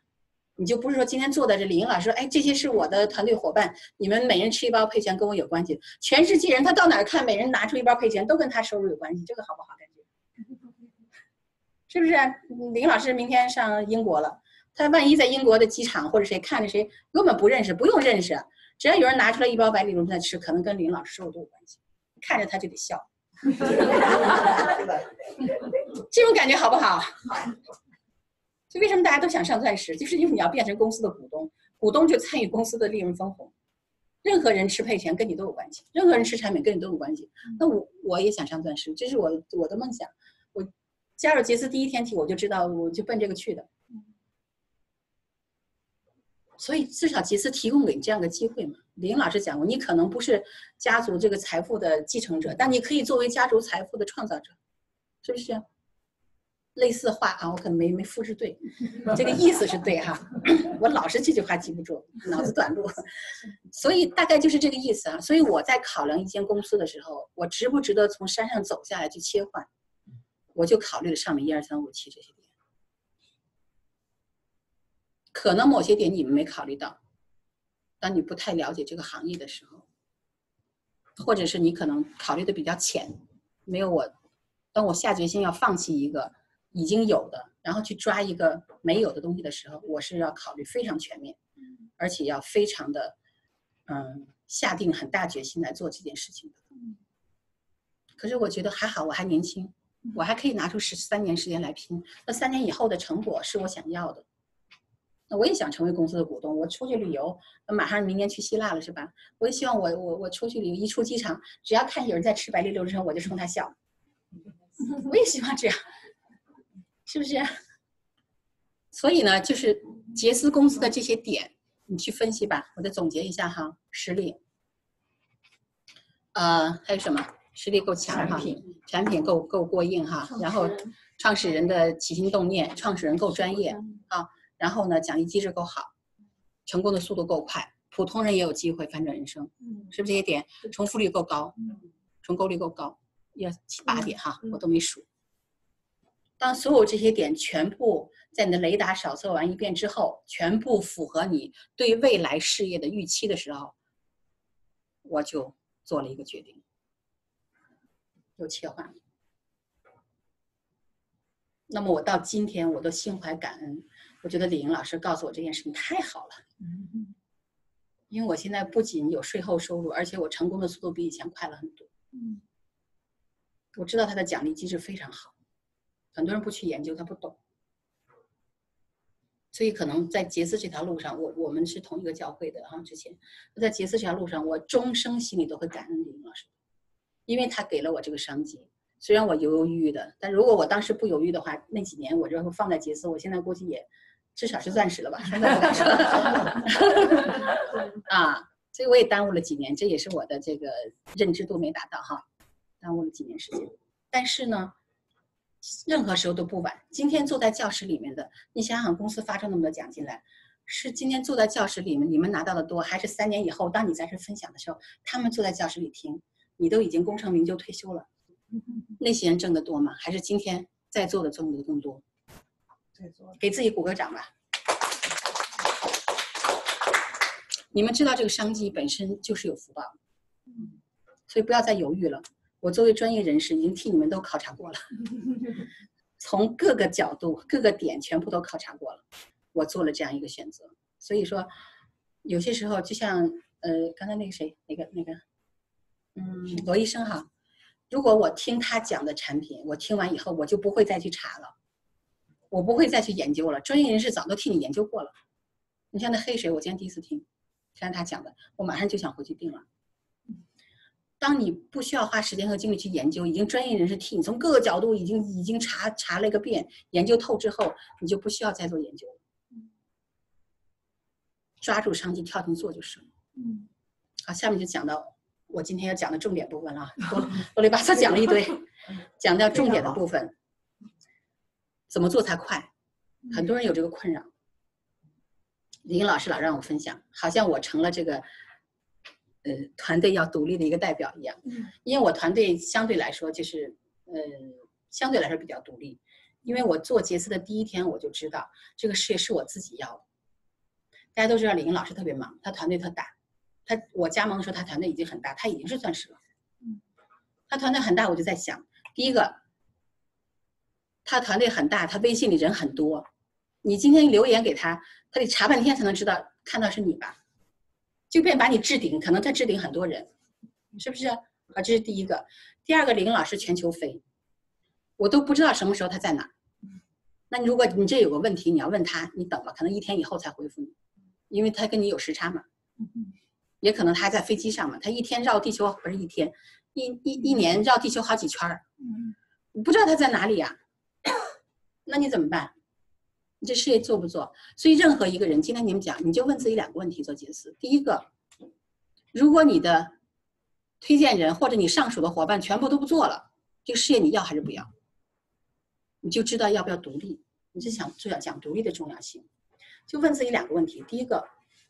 你就不是说今天坐在这里，李英老师说，哎，这些是我的团队伙伴，你们每人吃一包配钱跟我有关系。全世界人他到哪儿看，每人拿出一包配钱都跟他收入有关系，这个好不好感觉？<laughs> 是不是？李英老师明天上英国了，他万一在英国的机场或者谁看着谁根本不认识，不用认识，只要有人拿出来一包白里龙在吃，可能跟李英老师收入都有关系，看着他就得笑，<laughs> 这种感觉好不好？好。所以为什么大家都想上钻石？就是因为你要变成公司的股东，股东就参与公司的利润分红。任何人吃配钱跟你都有关系，任何人吃产品跟你都有关系。那我我也想上钻石，这是我我的梦想。我加入杰斯第一天起，我就知道我就奔这个去的。所以至少杰斯提供给你这样的机会嘛。李英老师讲过，你可能不是家族这个财富的继承者，但你可以作为家族财富的创造者，是不是？类似话啊，我可能没没复制对，<laughs> 这个意思是对哈。<coughs> 我老是这句话记不住，脑子短路，<laughs> 所以大概就是这个意思啊。所以我在考量一间公司的时候，我值不值得从山上走下来去切换，我就考虑了上面一二三五七这些点。可能某些点你们没考虑到，当你不太了解这个行业的时候，或者是你可能考虑的比较浅，没有我，当我下决心要放弃一个。已经有的，然后去抓一个没有的东西的时候，我是要考虑非常全面，而且要非常的，嗯，下定很大决心来做这件事情的。可是我觉得还好，我还年轻，我还可以拿出十三年时间来拼。那三年以后的成果是我想要的。那我也想成为公司的股东。我出去旅游，马上明年去希腊了，是吧？我也希望我我我出去旅游，一出机场，只要看有人在吃白粒流之后，我就冲他笑。<laughs> 我也希望这样。是不是？<laughs> 所以呢，就是杰斯公司的这些点，你去分析吧。我再总结一下哈，实力，呃，还有什么？实力够强哈，产品够够过硬哈，然后创始人的起心动念，创始人够专业啊，然后呢，奖励机制够好，成功的速度够快，普通人也有机会翻转人生，是不是这些点？重复率够高，重构率够高，要七八点哈，我都没数。当所有这些点全部在你的雷达扫测完一遍之后，全部符合你对未来事业的预期的时候，我就做了一个决定，又切换。那么我到今天我都心怀感恩，我觉得李莹老师告诉我这件事情太好了，因为我现在不仅有税后收入，而且我成功的速度比以前快了很多。我知道他的奖励机制非常好。很多人不去研究，他不懂，所以可能在杰斯这条路上，我我们是同一个教会的哈。之前在杰斯这条路上，我终生心里都会感恩李莹老师，因为他给了我这个商机。虽然我犹犹豫豫的，但如果我当时不犹豫的话，那几年我就放在杰斯，我现在估计也至少是钻石了吧？<laughs> 啊，所以我也耽误了几年，这也是我的这个认知度没达到哈，耽误了几年时间。但是呢。任何时候都不晚。今天坐在教室里面的，你想想，公司发出那么多奖金来，是今天坐在教室里面你们拿到的多，还是三年以后当你在这分享的时候，他们坐在教室里听，你都已经功成名就退休了，<laughs> 那些人挣得多吗？还是今天在座的挣得更多？给自己鼓个掌吧。你们知道这个商机本身就是有福报，所以不要再犹豫了。我作为专业人士，已经替你们都考察过了。<laughs> 从各个角度、各个点全部都考察过了，我做了这样一个选择。所以说，有些时候就像呃，刚才那个谁，那个那个，嗯，罗医生哈，如果我听他讲的产品，我听完以后，我就不会再去查了，我不会再去研究了。专业人士早都替你研究过了。你像那黑水，我今天第一次听，像他讲的，我马上就想回去定了。当你不需要花时间和精力去研究，已经专业人士替你从各个角度已经已经查查了一个遍，研究透之后，你就不需要再做研究了。抓住商机，跳进做就是了。嗯，好，下面就讲到我今天要讲的重点部分了。啰啰里吧嗦讲了一堆，<laughs> 讲到重点的部分，怎么做才快？很多人有这个困扰。李英老师老让我分享，好像我成了这个。呃，团队要独立的一个代表一样，嗯，因为我团队相对来说就是，呃，相对来说比较独立，因为我做杰斯的第一天我就知道这个事业是我自己要的。大家都知道李英老师特别忙，他团队特大，他我加盟的时候他团队已经很大，他已经是钻石了，嗯，他团队很大，我就在想，第一个，他团队很大，他微信里人很多，你今天留言给他，他得查半天才能知道看到是你吧。就便把你置顶，可能他置顶很多人，是不是？啊，这是第一个。第二个，林老师全球飞，我都不知道什么时候他在哪。那你如果你这有个问题，你要问他，你等吧，可能一天以后才回复你，因为他跟你有时差嘛。也可能他还在飞机上嘛，他一天绕地球不是一天，一一一年绕地球好几圈儿。你不知道他在哪里呀？那你怎么办？你这事业做不做？所以任何一个人，今天你们讲，你就问自己两个问题做解释。第一个，如果你的推荐人或者你上属的伙伴全部都不做了，这个事业你要还是不要？你就知道要不要独立。你就想就要讲独立的重要性，就问自己两个问题。第一个，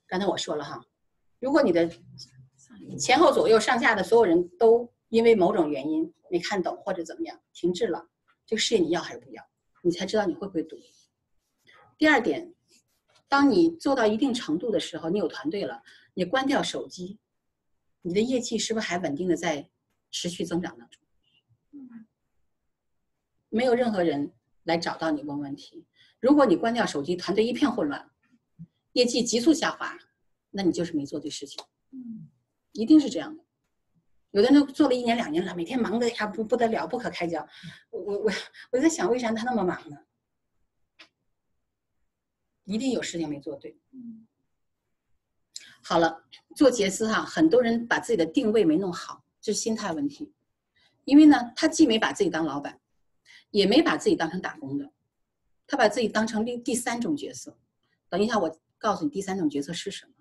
刚才我说了哈，如果你的前后左右上下的所有人都因为某种原因没看懂或者怎么样停滞了，这个事业你要还是不要？你才知道你会不会读。第二点，当你做到一定程度的时候，你有团队了，你关掉手机，你的业绩是不是还稳定的在持续增长当中？没有任何人来找到你问问题。如果你关掉手机，团队一片混乱，业绩急速下滑，那你就是没做对事情。一定是这样的。有的人都做了一年两年了，每天忙的呀不不得了，不可开交。我我我我在想，为啥他那么忙呢？一定有事情没做对。好了，做杰斯哈，很多人把自己的定位没弄好，这是心态问题。因为呢，他既没把自己当老板，也没把自己当成打工的，他把自己当成第第三种角色。等一下，我告诉你第三种角色是什么。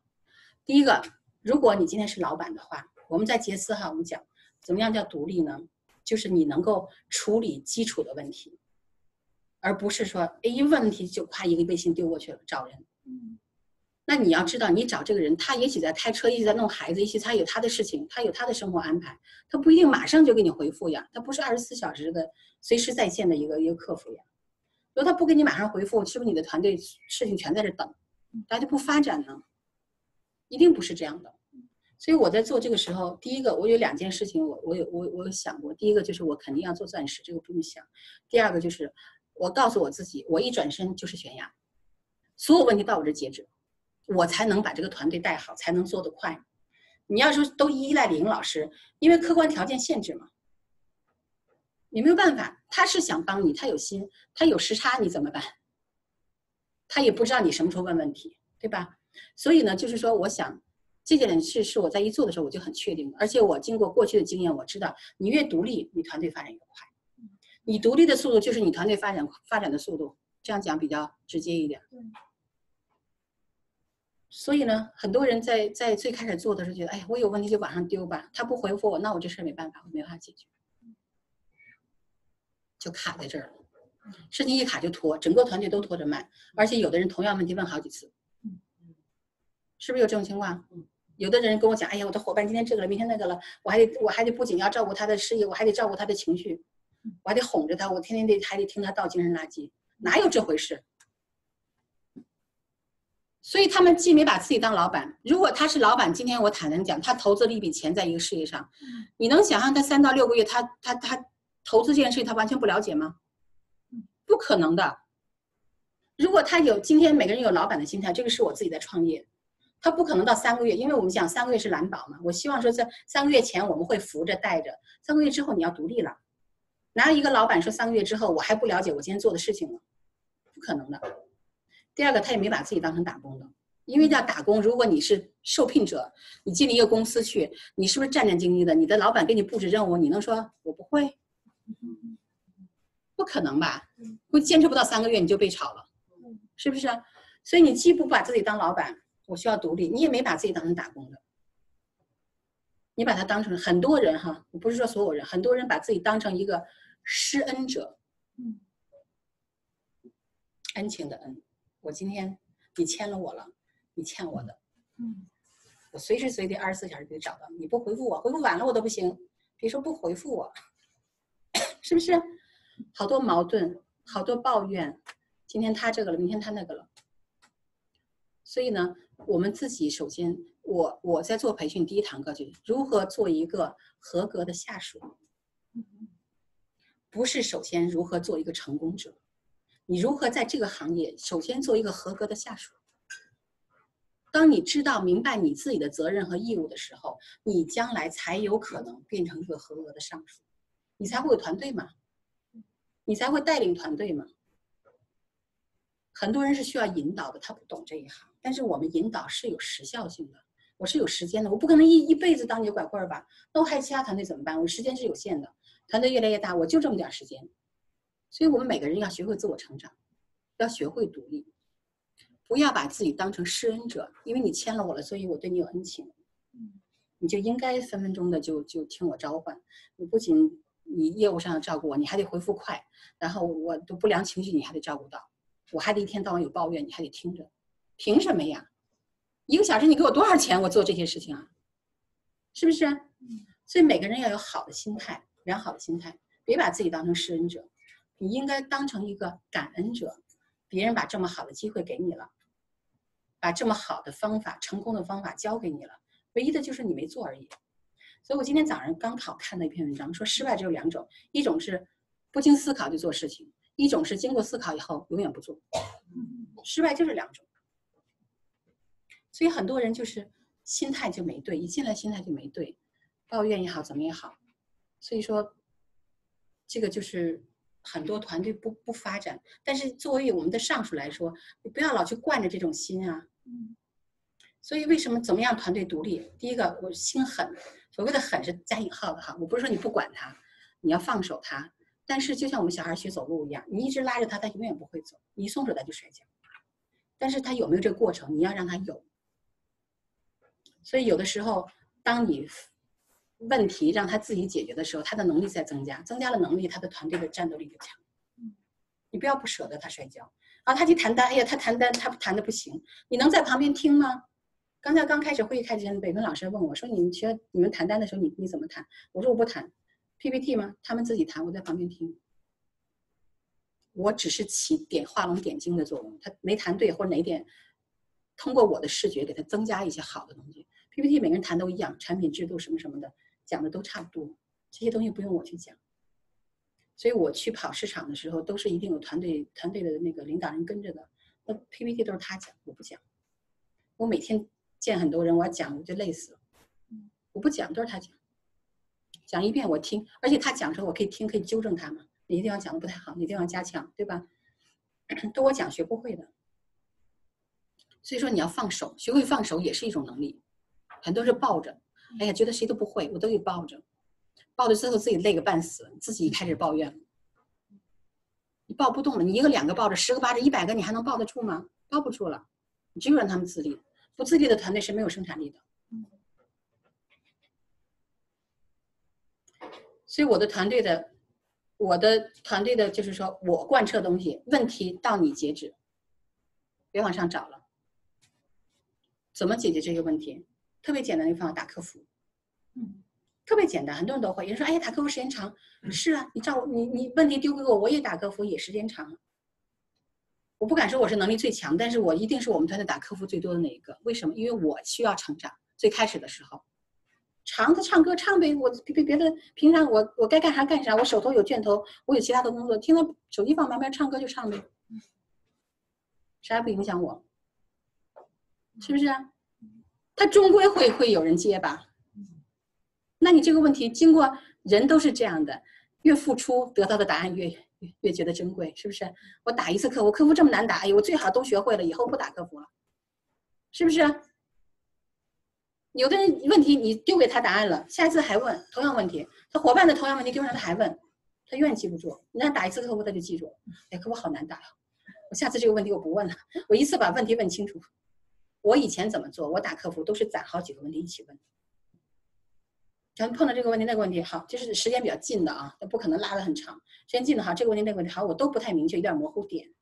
第一个，如果你今天是老板的话，我们在杰斯哈，我们讲怎么样叫独立呢？就是你能够处理基础的问题。而不是说，哎，一问题就夸一个微信丢过去了找人。嗯，那你要知道，你找这个人，他也许在开车，也许在弄孩子，也许他有他的事情，他有他的生活安排，他不一定马上就给你回复呀。他不是二十四小时的随时在线的一个一个客服呀。如果他不给你马上回复，是不是你的团队事情全在这等，大家就不发展呢？一定不是这样的。所以我在做这个时候，第一个我有两件事情，我我有我我有想过，第一个就是我肯定要做钻石，这个不用想。第二个就是。我告诉我自己，我一转身就是悬崖，所有问题到我这截止，我才能把这个团队带好，才能做得快。你要说都依赖李英老师，因为客观条件限制嘛，你没有办法。他是想帮你，他有心，他有时差，你怎么办？他也不知道你什么时候问问题，对吧？所以呢，就是说，我想这件事是我在一做的时候我就很确定，而且我经过过去的经验，我知道你越独立，你团队发展越快。你独立的速度就是你团队发展发展的速度，这样讲比较直接一点。所以呢，很多人在在最开始做的时候觉得，哎，我有问题就往上丢吧，他不回复我，那我这事儿没办法，我没法解决，就卡在这儿了。事情一卡就拖，整个团队都拖着慢，而且有的人同样问题问好几次，是不是有这种情况？有的人跟我讲，哎呀，我的伙伴今天这个了，明天那个了，我还得我还得不仅要照顾他的事业，我还得照顾他的情绪。我还得哄着他，我天天得还得听他倒精神垃圾，哪有这回事？所以他们既没把自己当老板，如果他是老板，今天我坦然讲，他投资了一笔钱在一个事业上，你能想象他三到六个月，他他他投资这件事情他完全不了解吗？不可能的。如果他有今天每个人有老板的心态，这个是我自己在创业，他不可能到三个月，因为我们讲三个月是蓝宝嘛。我希望说在三个月前我们会扶着带着，三个月之后你要独立了。哪有一个老板说三个月之后我还不了解我今天做的事情呢？不可能的。第二个，他也没把自己当成打工的，因为叫打工，如果你是受聘者，你进了一个公司去，你是不是战战兢兢的？你的老板给你布置任务，你能说我不会？<laughs> 不可能吧？会坚持不到三个月你就被炒了。是不是？所以你既不把自己当老板，我需要独立，你也没把自己当成打工的，你把它当成很多人哈，我不是说所有人，很多人把自己当成一个施恩者，嗯，恩情的恩，我今天你欠了我了，你欠我的，嗯，我随时随地二十四小时给你找到，你不回复我，回复晚了我都不行，别说不回复我，<coughs> 是不是？好多矛盾，好多抱怨。今天他这个了，明天他那个了，所以呢，我们自己首先，我我在做培训第一堂课就是如何做一个合格的下属，不是首先如何做一个成功者，你如何在这个行业首先做一个合格的下属。当你知道明白你自己的责任和义务的时候，你将来才有可能变成一个合格的上属，你才会有团队嘛，你才会带领团队嘛。很多人是需要引导的，他不懂这一行。但是我们引导是有时效性的，我是有时间的，我不可能一一辈子当你拐棍儿吧？那我还其他团队怎么办？我时间是有限的，团队越来越大，我就这么点时间。所以我们每个人要学会自我成长，要学会独立，不要把自己当成施恩者，因为你签了我了，所以我对你有恩情，你就应该分分钟的就就听我召唤。你不仅你业务上要照顾我，你还得回复快，然后我的不良情绪你还得照顾到。我还得一天到晚有抱怨，你还得听着，凭什么呀？一个小时你给我多少钱？我做这些事情啊，是不是？所以每个人要有好的心态，良好的心态，别把自己当成施恩者，你应该当成一个感恩者。别人把这么好的机会给你了，把这么好的方法、成功的方法教给你了，唯一的就是你没做而已。所以我今天早上刚好看到一篇文章，说失败只有两种，一种是不经思考就做事情。一种是经过思考以后永远不做，失败就是两种，所以很多人就是心态就没对，一进来心态就没对，抱怨也好怎么也好，所以说这个就是很多团队不不发展。但是作为我们的上属来说，你不要老去惯着这种心啊。所以为什么怎么样团队独立？第一个我心狠，所谓的狠是加引号的哈，我不是说你不管他，你要放手他。但是，就像我们小孩学走路一样，你一直拉着他，他永远不会走；你一松手，他就摔跤。但是他有没有这个过程？你要让他有。所以，有的时候，当你问题让他自己解决的时候，他的能力在增加，增加了能力，他的团队的战斗力就强。你不要不舍得他摔跤啊！他去谈单，哎呀，他谈单，他谈的不行，你能在旁边听吗？刚才刚开始会议开始前，北文老师问我说：“你们学你们谈单的时候，你你怎么谈？”我说：“我不谈。” PPT 吗？他们自己谈，我在旁边听。我只是起点画龙点睛的作用，他没谈对或者哪点，通过我的视觉给他增加一些好的东西。PPT 每个人谈都一样，产品制度什么什么的讲的都差不多，这些东西不用我去讲。所以我去跑市场的时候，都是一定有团队团队的那个领导人跟着的。那 PPT 都是他讲，我不讲。我每天见很多人，我要讲我就累死了。我不讲，都是他讲。讲一遍我听，而且他讲的时候我可以听，可以纠正他嘛。哪个地方讲的不太好，哪地方加强，对吧？<clears throat> 都我讲学不会的，所以说你要放手，学会放手也是一种能力。很多是抱着，哎呀，觉得谁都不会，我都给抱着，抱着最后自己累个半死，自己开始抱怨。你抱不动了，你一个两个抱着，十个八着，一百个你还能抱得住吗？抱不住了，你只有让他们自立，不自立的团队是没有生产力的。所以我的团队的，我的团队的就是说我贯彻东西，问题到你截止，别往上找了。怎么解决这个问题？特别简单的一个方法，打客服。嗯，特别简单，很多人都会。有人说，哎呀，打客服时间长。是啊，你照你你问题丢给我，我也打客服，也时间长。我不敢说我是能力最强，但是我一定是我们团队打客服最多的那一个。为什么？因为我需要成长。最开始的时候。长的唱歌唱呗，我别别别的，平常我我该干啥干啥，我手头有卷头，我有其他的工作，听到手机放旁边唱歌就唱呗，啥也不影响我，是不是？他终归会会有人接吧？那你这个问题，经过人都是这样的，越付出得到的答案越越越觉得珍贵，是不是？我打一次客服，客服这么难打，哎呦，我最好都学会了，以后不打客服了，是不是？有的人问题你丢给他答案了，下一次还问同样问题，他伙伴的同样问题丢上他还问，他永远记不住。你让他打一次客服他就记住，哎，客服好难打呀，我下次这个问题我不问了，我一次把问题问清楚。我以前怎么做？我打客服都是攒好几个问题一起问。咱碰到这个问题那个问题，好，就是时间比较近的啊，那不可能拉得很长。时间近的哈，这个问题那个问题好，我都不太明确，有点模糊点。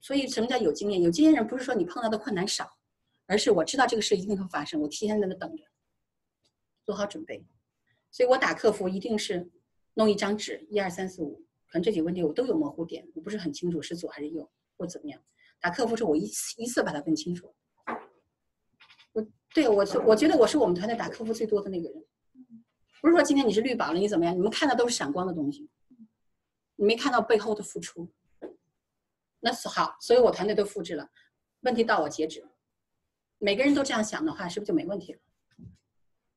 所以什么叫有经验？有经验人不是说你碰到的困难少。而是我知道这个事一定会发生，我提前在那等着，做好准备。所以我打客服一定是弄一张纸，一二三四五，可能这几个问题我都有模糊点，我不是很清楚是左还是右或怎么样。打客服时候我一次一次把它问清楚。我对我是我觉得我是我们团队打客服最多的那个人，不是说今天你是绿宝了你怎么样？你们看的都是闪光的东西，你没看到背后的付出。那好，所以我团队都复制了，问题到我截止。每个人都这样想的话，是不是就没问题了？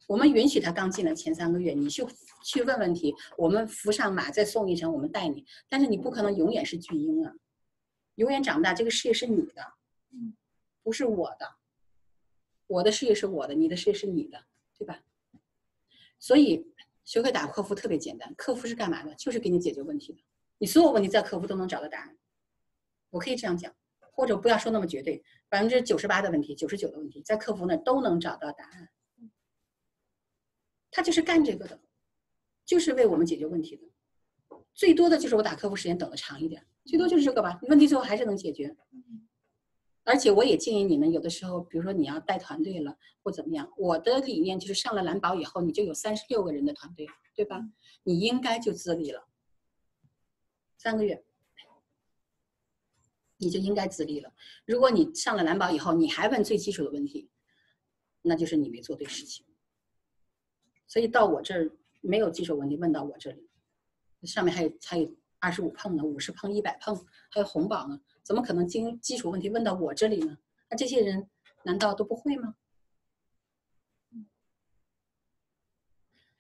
我们允许他刚进来前三个月，你去去问问题，我们扶上马，再送一程，我们带你。但是你不可能永远是巨婴啊，永远长不大。这个事业是你的，不是我的。我的事业是我的，你的事业是你的，对吧？所以学会打客服特别简单。客服是干嘛的？就是给你解决问题的。你所有问题在客服都能找到答案。我可以这样讲，或者不要说那么绝对。百分之九十八的问题，九十九的问题，在客服那都能找到答案。他就是干这个的，就是为我们解决问题的。最多的就是我打客服时间等的长一点，最多就是这个吧。问题最后还是能解决。而且我也建议你们，有的时候，比如说你要带团队了或怎么样，我的理念就是上了蓝宝以后，你就有三十六个人的团队，对吧？你应该就自立了，三个月。你就应该自立了。如果你上了蓝宝以后，你还问最基础的问题，那就是你没做对事情。所以到我这儿没有基础问题问到我这里，上面还有还有二十五碰呢，五十碰，一百碰，还有红宝呢，怎么可能经基础问题问到我这里呢？那这些人难道都不会吗？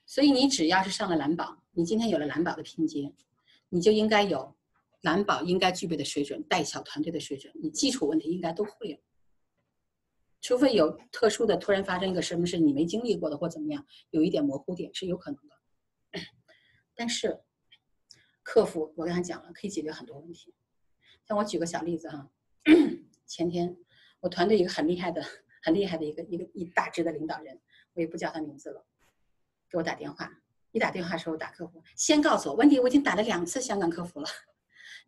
所以你只要是上了蓝宝，你今天有了蓝宝的拼接，你就应该有。蓝宝应该具备的水准，带小团队的水准，你基础问题应该都会。除非有特殊的，突然发生一个什么事你没经历过的或怎么样，有一点模糊点是有可能的。<coughs> 但是，客服我刚才讲了，可以解决很多问题。像我举个小例子哈，前天我团队一个很厉害的、很厉害的一个一个一大支的领导人，我也不叫他名字了，给我打电话。一打电话时候打客服，先告诉我问题，我已经打了两次香港客服了。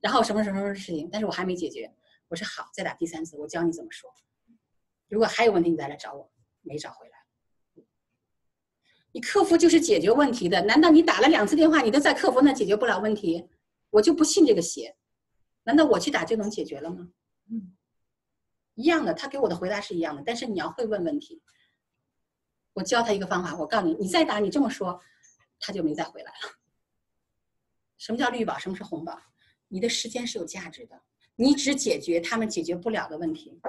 然后什么什么什么事情，但是我还没解决。我说好，再打第三次，我教你怎么说。如果还有问题，你再来找我。没找回来。你客服就是解决问题的，难道你打了两次电话，你都在客服那解决不了问题？我就不信这个邪。难道我去打就能解决了吗？嗯，一样的，他给我的回答是一样的，但是你要会问问题。我教他一个方法，我告诉你，你再打，你这么说，他就没再回来了。什么叫绿宝？什么是红宝？你的时间是有价值的，你只解决他们解决不了的问题，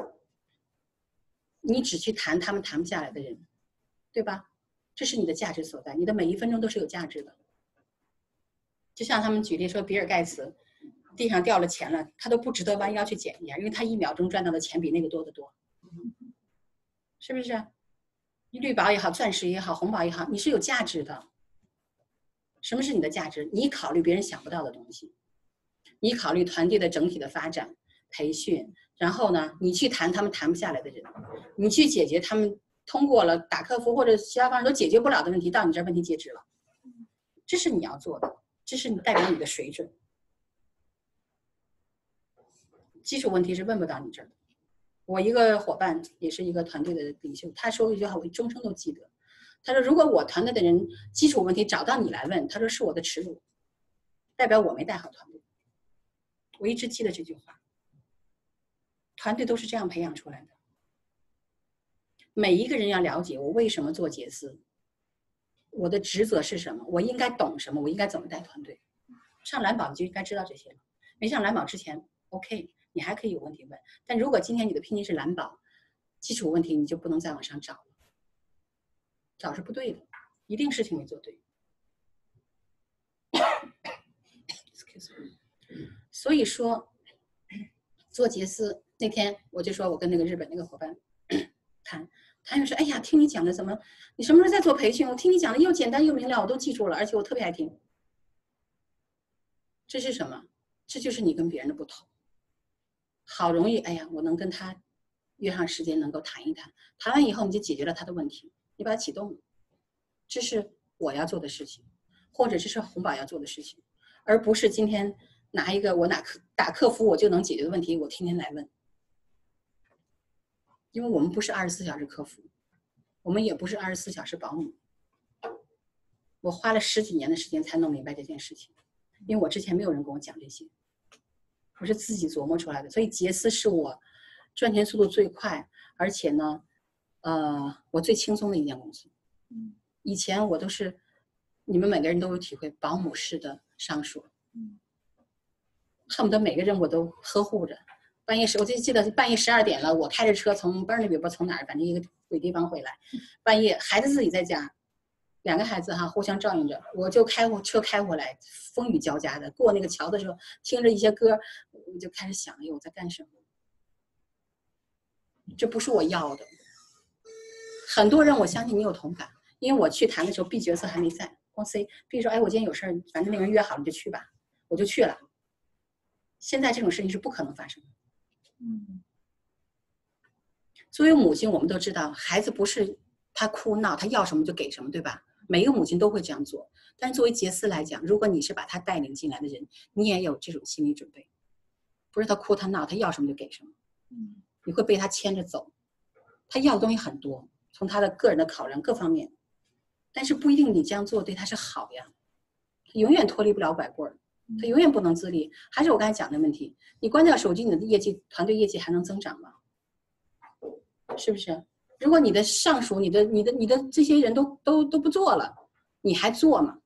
你只去谈他们谈不下来的人，对吧？这是你的价值所在，你的每一分钟都是有价值的。就像他们举例说，比尔盖茨地上掉了钱了，他都不值得弯腰去捡一下，因为他一秒钟赚到的钱比那个多得多，是不是？绿宝也好，钻石也好，红宝也好，你是有价值的。什么是你的价值？你考虑别人想不到的东西。你考虑团队的整体的发展、培训，然后呢，你去谈他们谈不下来的人，你去解决他们通过了打客服或者其他方式都解决不了的问题，到你这儿问题截止了，这是你要做的，这是你代表你的水准。基础问题是问不到你这儿的。我一个伙伴也是一个团队的领袖，他说一句话我终生都记得，他说：“如果我团队的人基础问题找到你来问，他说是我的耻辱，代表我没带好团队。”我一直记得这句话。团队都是这样培养出来的。每一个人要了解我为什么做杰斯，我的职责是什么？我应该懂什么？我应该怎么带团队？上蓝宝你就应该知道这些了。没上蓝宝之前，OK，你还可以有问题问。但如果今天你的聘金是蓝宝，基础问题你就不能再往上找了，找是不对的，一定事情没做对。所以说，做杰斯那天，我就说我跟那个日本那个伙伴 <clears throat> 谈，他又说：“哎呀，听你讲的怎么？你什么时候在做培训？我听你讲的又简单又明了，我都记住了，而且我特别爱听。这是什么？这就是你跟别人的不同。好容易，哎呀，我能跟他约上时间，能够谈一谈。谈完以后，你就解决了他的问题，你把它启动了。这是我要做的事情，或者这是红宝要做的事情，而不是今天。”拿一个我哪客打客服我就能解决的问题，我天天来问，因为我们不是二十四小时客服，我们也不是二十四小时保姆。我花了十几年的时间才弄明白这件事情，因为我之前没有人跟我讲这些，我是自己琢磨出来的。所以杰斯是我赚钱速度最快，而且呢，呃，我最轻松的一间公司。以前我都是，你们每个人都有体会，保姆式的上锁。恨不得每个人我都呵护着。半夜十，我就记得半夜十二点了，我开着车从 Burnaby 不从哪儿，反正一个鬼地方回来。<laughs> 半夜孩子自己在家，两个孩子哈互相照应着，我就开车开回来，风雨交加的过那个桥的时候，听着一些歌，我就开始想：哎，我在干什么？这不是我要的。很多人我相信你有同感，因为我去谈的时候，B 角色还没在，光 C，B 说：哎，我今天有事儿，反正那个人约好了，你就去吧，我就去了。现在这种事情是不可能发生的。嗯，作为母亲，我们都知道，孩子不是他哭闹，他要什么就给什么，对吧？每个母亲都会这样做。但是作为杰斯来讲，如果你是把他带领进来的人，你也有这种心理准备，不是他哭他闹，他要什么就给什么。嗯，你会被他牵着走，他要的东西很多，从他的个人的考量各方面，但是不一定你这样做对他是好呀，他永远脱离不了拐棍儿。他永远不能自立，还是我刚才讲的问题。你关掉手机，你的业绩、团队业绩还能增长吗？是不是？如果你的上属、你的、你的、你的这些人都都都不做了，你还做吗？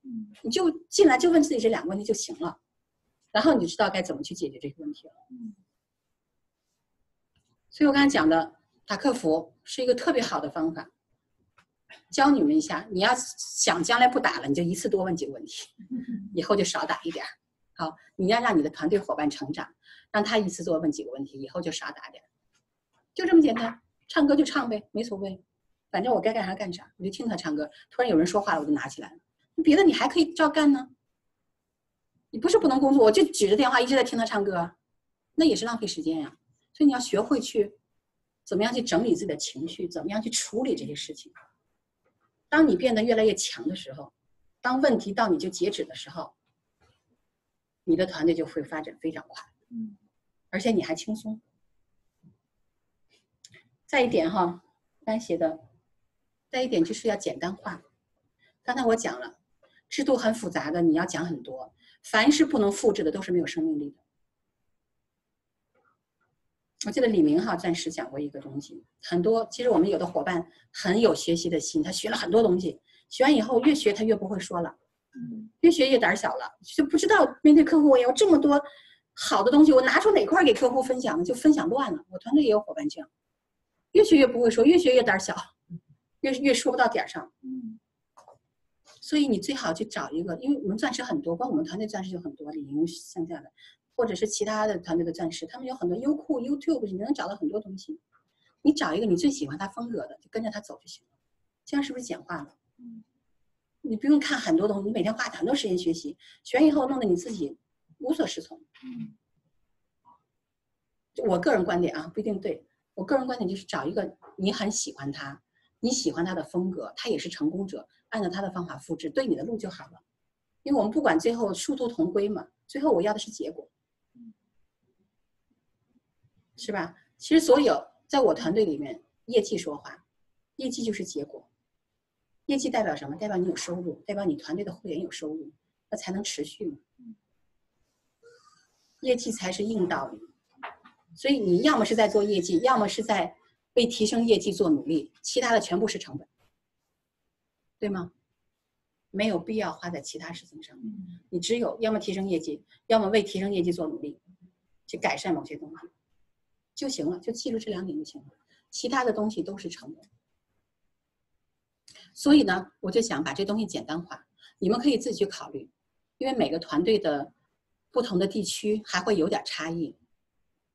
你就进来就问自己这两个问题就行了，然后你就知道该怎么去解决这个问题了。所以我刚才讲的打客服是一个特别好的方法，教你们一下。你要想将来不打了，你就一次多问几个问题，以后就少打一点。好，你要让你的团队伙伴成长，让他一次多问几个问题，以后就少打点，就这么简单。唱歌就唱呗，没所谓，反正我该干啥干啥，我就听他唱歌。突然有人说话了，我就拿起来了。别的你还可以照干呢。你不是不能工作，我就举着电话一直在听他唱歌，那也是浪费时间呀。所以你要学会去怎么样去整理自己的情绪，怎么样去处理这些事情。当你变得越来越强的时候，当问题到你就截止的时候。你的团队就会发展非常快，嗯，而且你还轻松。再一点哈，单写的，再一点就是要简单化。刚才我讲了，制度很复杂的，你要讲很多，凡是不能复制的都是没有生命力的。我记得李明哈暂时讲过一个东西，很多其实我们有的伙伴很有学习的心，他学了很多东西，学完以后越学他越不会说了。越学越胆小了，就不知道面对客户我有这么多好的东西，我拿出哪块给客户分享呢？就分享乱了。我团队也有伙伴这样，越学越不会说，越学越胆小，越越说不到点儿上。嗯，所以你最好去找一个，因为我们钻石很多，光我们团队钻石就很多，李宁像这样的，或者是其他的团队的钻石，他们有很多优酷、YouTube，你能找到很多东西。你找一个你最喜欢他风格的，就跟着他走就行了。这样是不是简化了？嗯。你不用看很多东西，你每天花很多时间学习，学完以后弄得你自己无所适从。嗯，我个人观点啊，不一定对。我个人观点就是找一个你很喜欢他，你喜欢他的风格，他也是成功者，按照他的方法复制，对你的路就好了。因为我们不管最后殊途同归嘛，最后我要的是结果，是吧？其实所有在我团队里面，业绩说话，业绩就是结果。业绩代表什么？代表你有收入，代表你团队的会员有收入，那才能持续嘛。业绩才是硬道理，所以你要么是在做业绩，要么是在为提升业绩做努力，其他的全部是成本，对吗？没有必要花在其他事情上。你只有要么提升业绩，要么为提升业绩做努力，去改善某些东西就行了，就记住这两点就行了。其他的东西都是成本。所以呢，我就想把这东西简单化，你们可以自己去考虑，因为每个团队的不同的地区还会有点差异。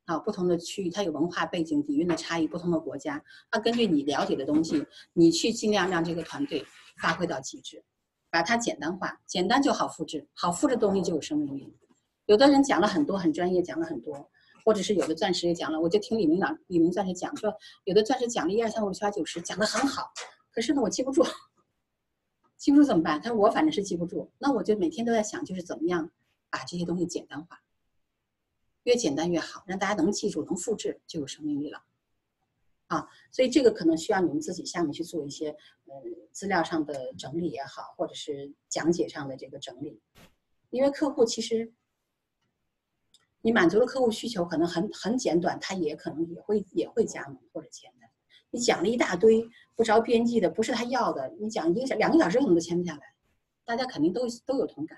啊，不同的区域它有文化背景底蕴的差异，不同的国家，那根据你了解的东西，你去尽量让这个团队发挥到极致，把它简单化，简单就好复制，好复制的东西就有生命力。有的人讲了很多，很专业，讲了很多，或者是有的钻石也讲了，我就听李明老李明钻石讲说，有的钻石讲了一二三五七八九十，讲的很好，可是呢我记不住，记不住怎么办？他说我反正是记不住，那我就每天都在想，就是怎么样把这些东西简单化。越简单越好，让大家能记住、能复制，就有生命力了。啊，所以这个可能需要你们自己下面去做一些，呃，资料上的整理也好，或者是讲解上的这个整理。因为客户其实，你满足了客户需求，可能很很简短，他也可能也会也会加盟或者签的。你讲了一大堆不着边际的，不是他要的，你讲一个小两个小时可能都签不下来，大家肯定都都有同感。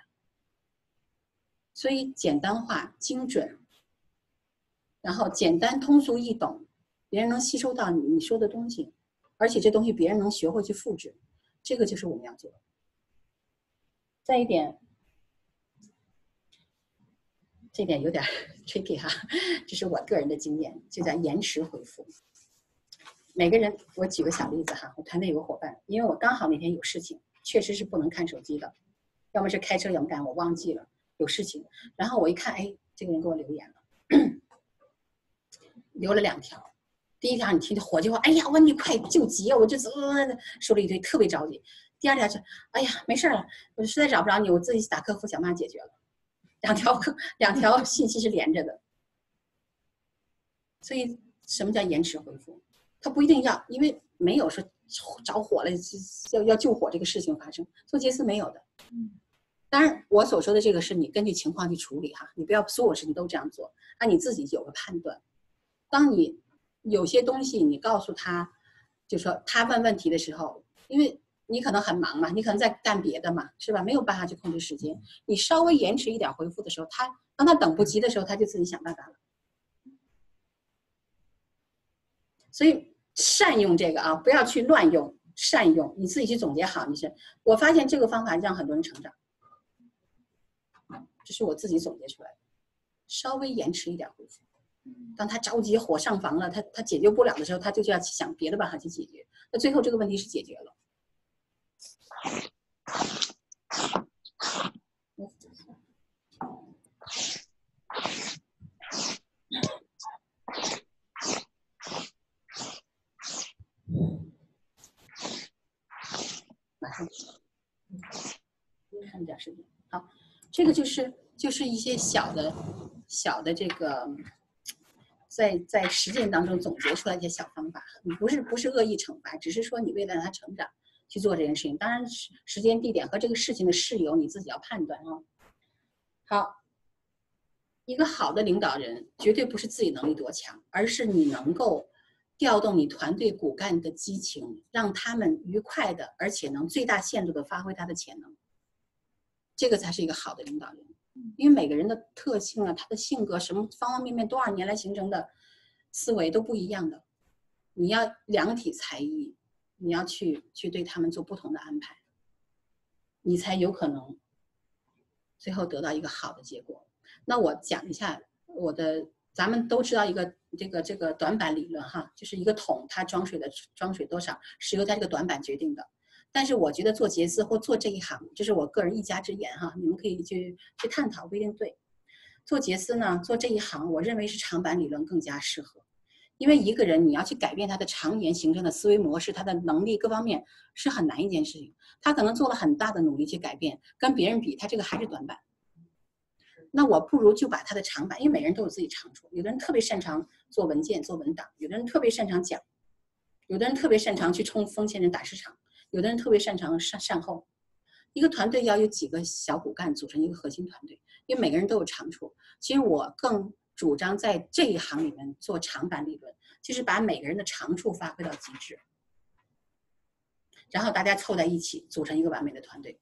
所以简单化、精准。然后简单通俗易懂，别人能吸收到你你说的东西，而且这东西别人能学会去复制，这个就是我们要做的。再一点，这点有点 <laughs> tricky 哈，这是我个人的经验，就叫延迟回复。每个人，我举个小例子哈，我团队有个伙伴，因为我刚好那天有事情，确实是不能看手机的，要么是开车，要么干我忘记了有事情，然后我一看，哎，这个人给我留言了。留了两条，第一条你听着火急话，哎呀，我你快救急啊！我就呃说了一堆，特别着急。第二条是，哎呀，没事了，我实在找不着你，我自己打客服想办法解决了。两条两条信息是连着的，所以什么叫延迟回复？他不一定要，因为没有说着火了要要救火这个事情发生，做杰斯没有的。当然，我所说的这个是你根据情况去处理哈，你不要所有事情都这样做，那你自己有个判断。当你有些东西你告诉他，就说他问问题的时候，因为你可能很忙嘛，你可能在干别的嘛，是吧？没有办法去控制时间。你稍微延迟一点回复的时候，他当他等不及的时候，他就自己想办法了。所以善用这个啊，不要去乱用，善用你自己去总结好。你是我发现这个方法让很多人成长，这是我自己总结出来的。稍微延迟一点回复。当他着急火上房了，他他解决不了的时候，他就要去想别的办法去解决。那最后这个问题是解决了。马上看点视频。好，这个就是就是一些小的小的这个。在在实践当中总结出来一些小方法，你不是不是恶意惩罚，只是说你为了让他成长去做这件事情。当然，时时间、地点和这个事情的事由你自己要判断啊。好，一个好的领导人绝对不是自己能力多强，而是你能够调动你团队骨干的激情，让他们愉快的，而且能最大限度的发挥他的潜能。这个才是一个好的领导人。因为每个人的特性啊，他的性格什么方方面面，多少年来形成的思维都不一样的。你要量体裁衣，你要去去对他们做不同的安排，你才有可能最后得到一个好的结果。那我讲一下我的，咱们都知道一个这个这个短板理论哈，就是一个桶它装水的装水多少是由它这个短板决定的。但是我觉得做杰斯或做这一行，这是我个人一家之言哈，你们可以去去探讨，不一定对。做杰斯呢，做这一行，我认为是长板理论更加适合，因为一个人你要去改变他的常年形成的思维模式，他的能力各方面是很难一件事情。他可能做了很大的努力去改变，跟别人比，他这个还是短板。那我不如就把他的长板，因为每个人都有自己长处，有的人特别擅长做文件、做文档，有的人特别擅长讲，有的人特别擅长去冲锋陷阵打市场。有的人特别擅长善善后，一个团队要有几个小骨干组成一个核心团队，因为每个人都有长处。其实我更主张在这一行里面做长板理论，就是把每个人的长处发挥到极致，然后大家凑在一起组成一个完美的团队。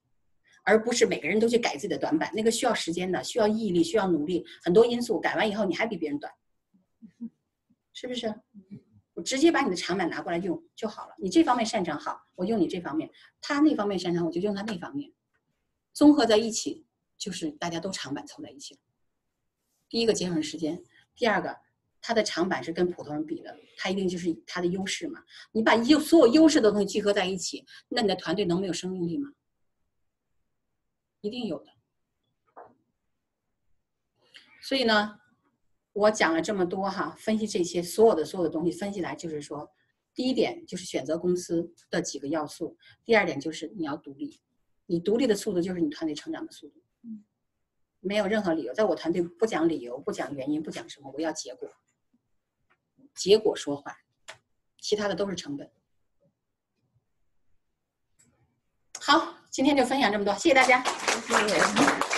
而不是每个人都去改自己的短板，那个需要时间的，需要毅力，需要努力，很多因素改完以后你还比别人短，是不是？直接把你的长板拿过来用就好了。你这方面擅长好，我用你这方面；他那方面擅长，我就用他那方面，综合在一起，就是大家都长板凑在一起了。第一个节省时间，第二个。他的长板是跟普通人比的，他一定就是他的优势嘛。你把优所有优势的东西聚合在一起，那你的团队能没有生命力吗？一定有的。所以呢，我讲了这么多哈，分析这些所有的所有的东西，分析来就是说，第一点就是选择公司的几个要素，第二点就是你要独立，你独立的速度就是你团队成长的速度。没有任何理由，在我团队不讲理由，不讲原因，不讲什么，我要结果。结果说话，其他的都是成本。好，今天就分享这么多，谢谢大家。谢谢。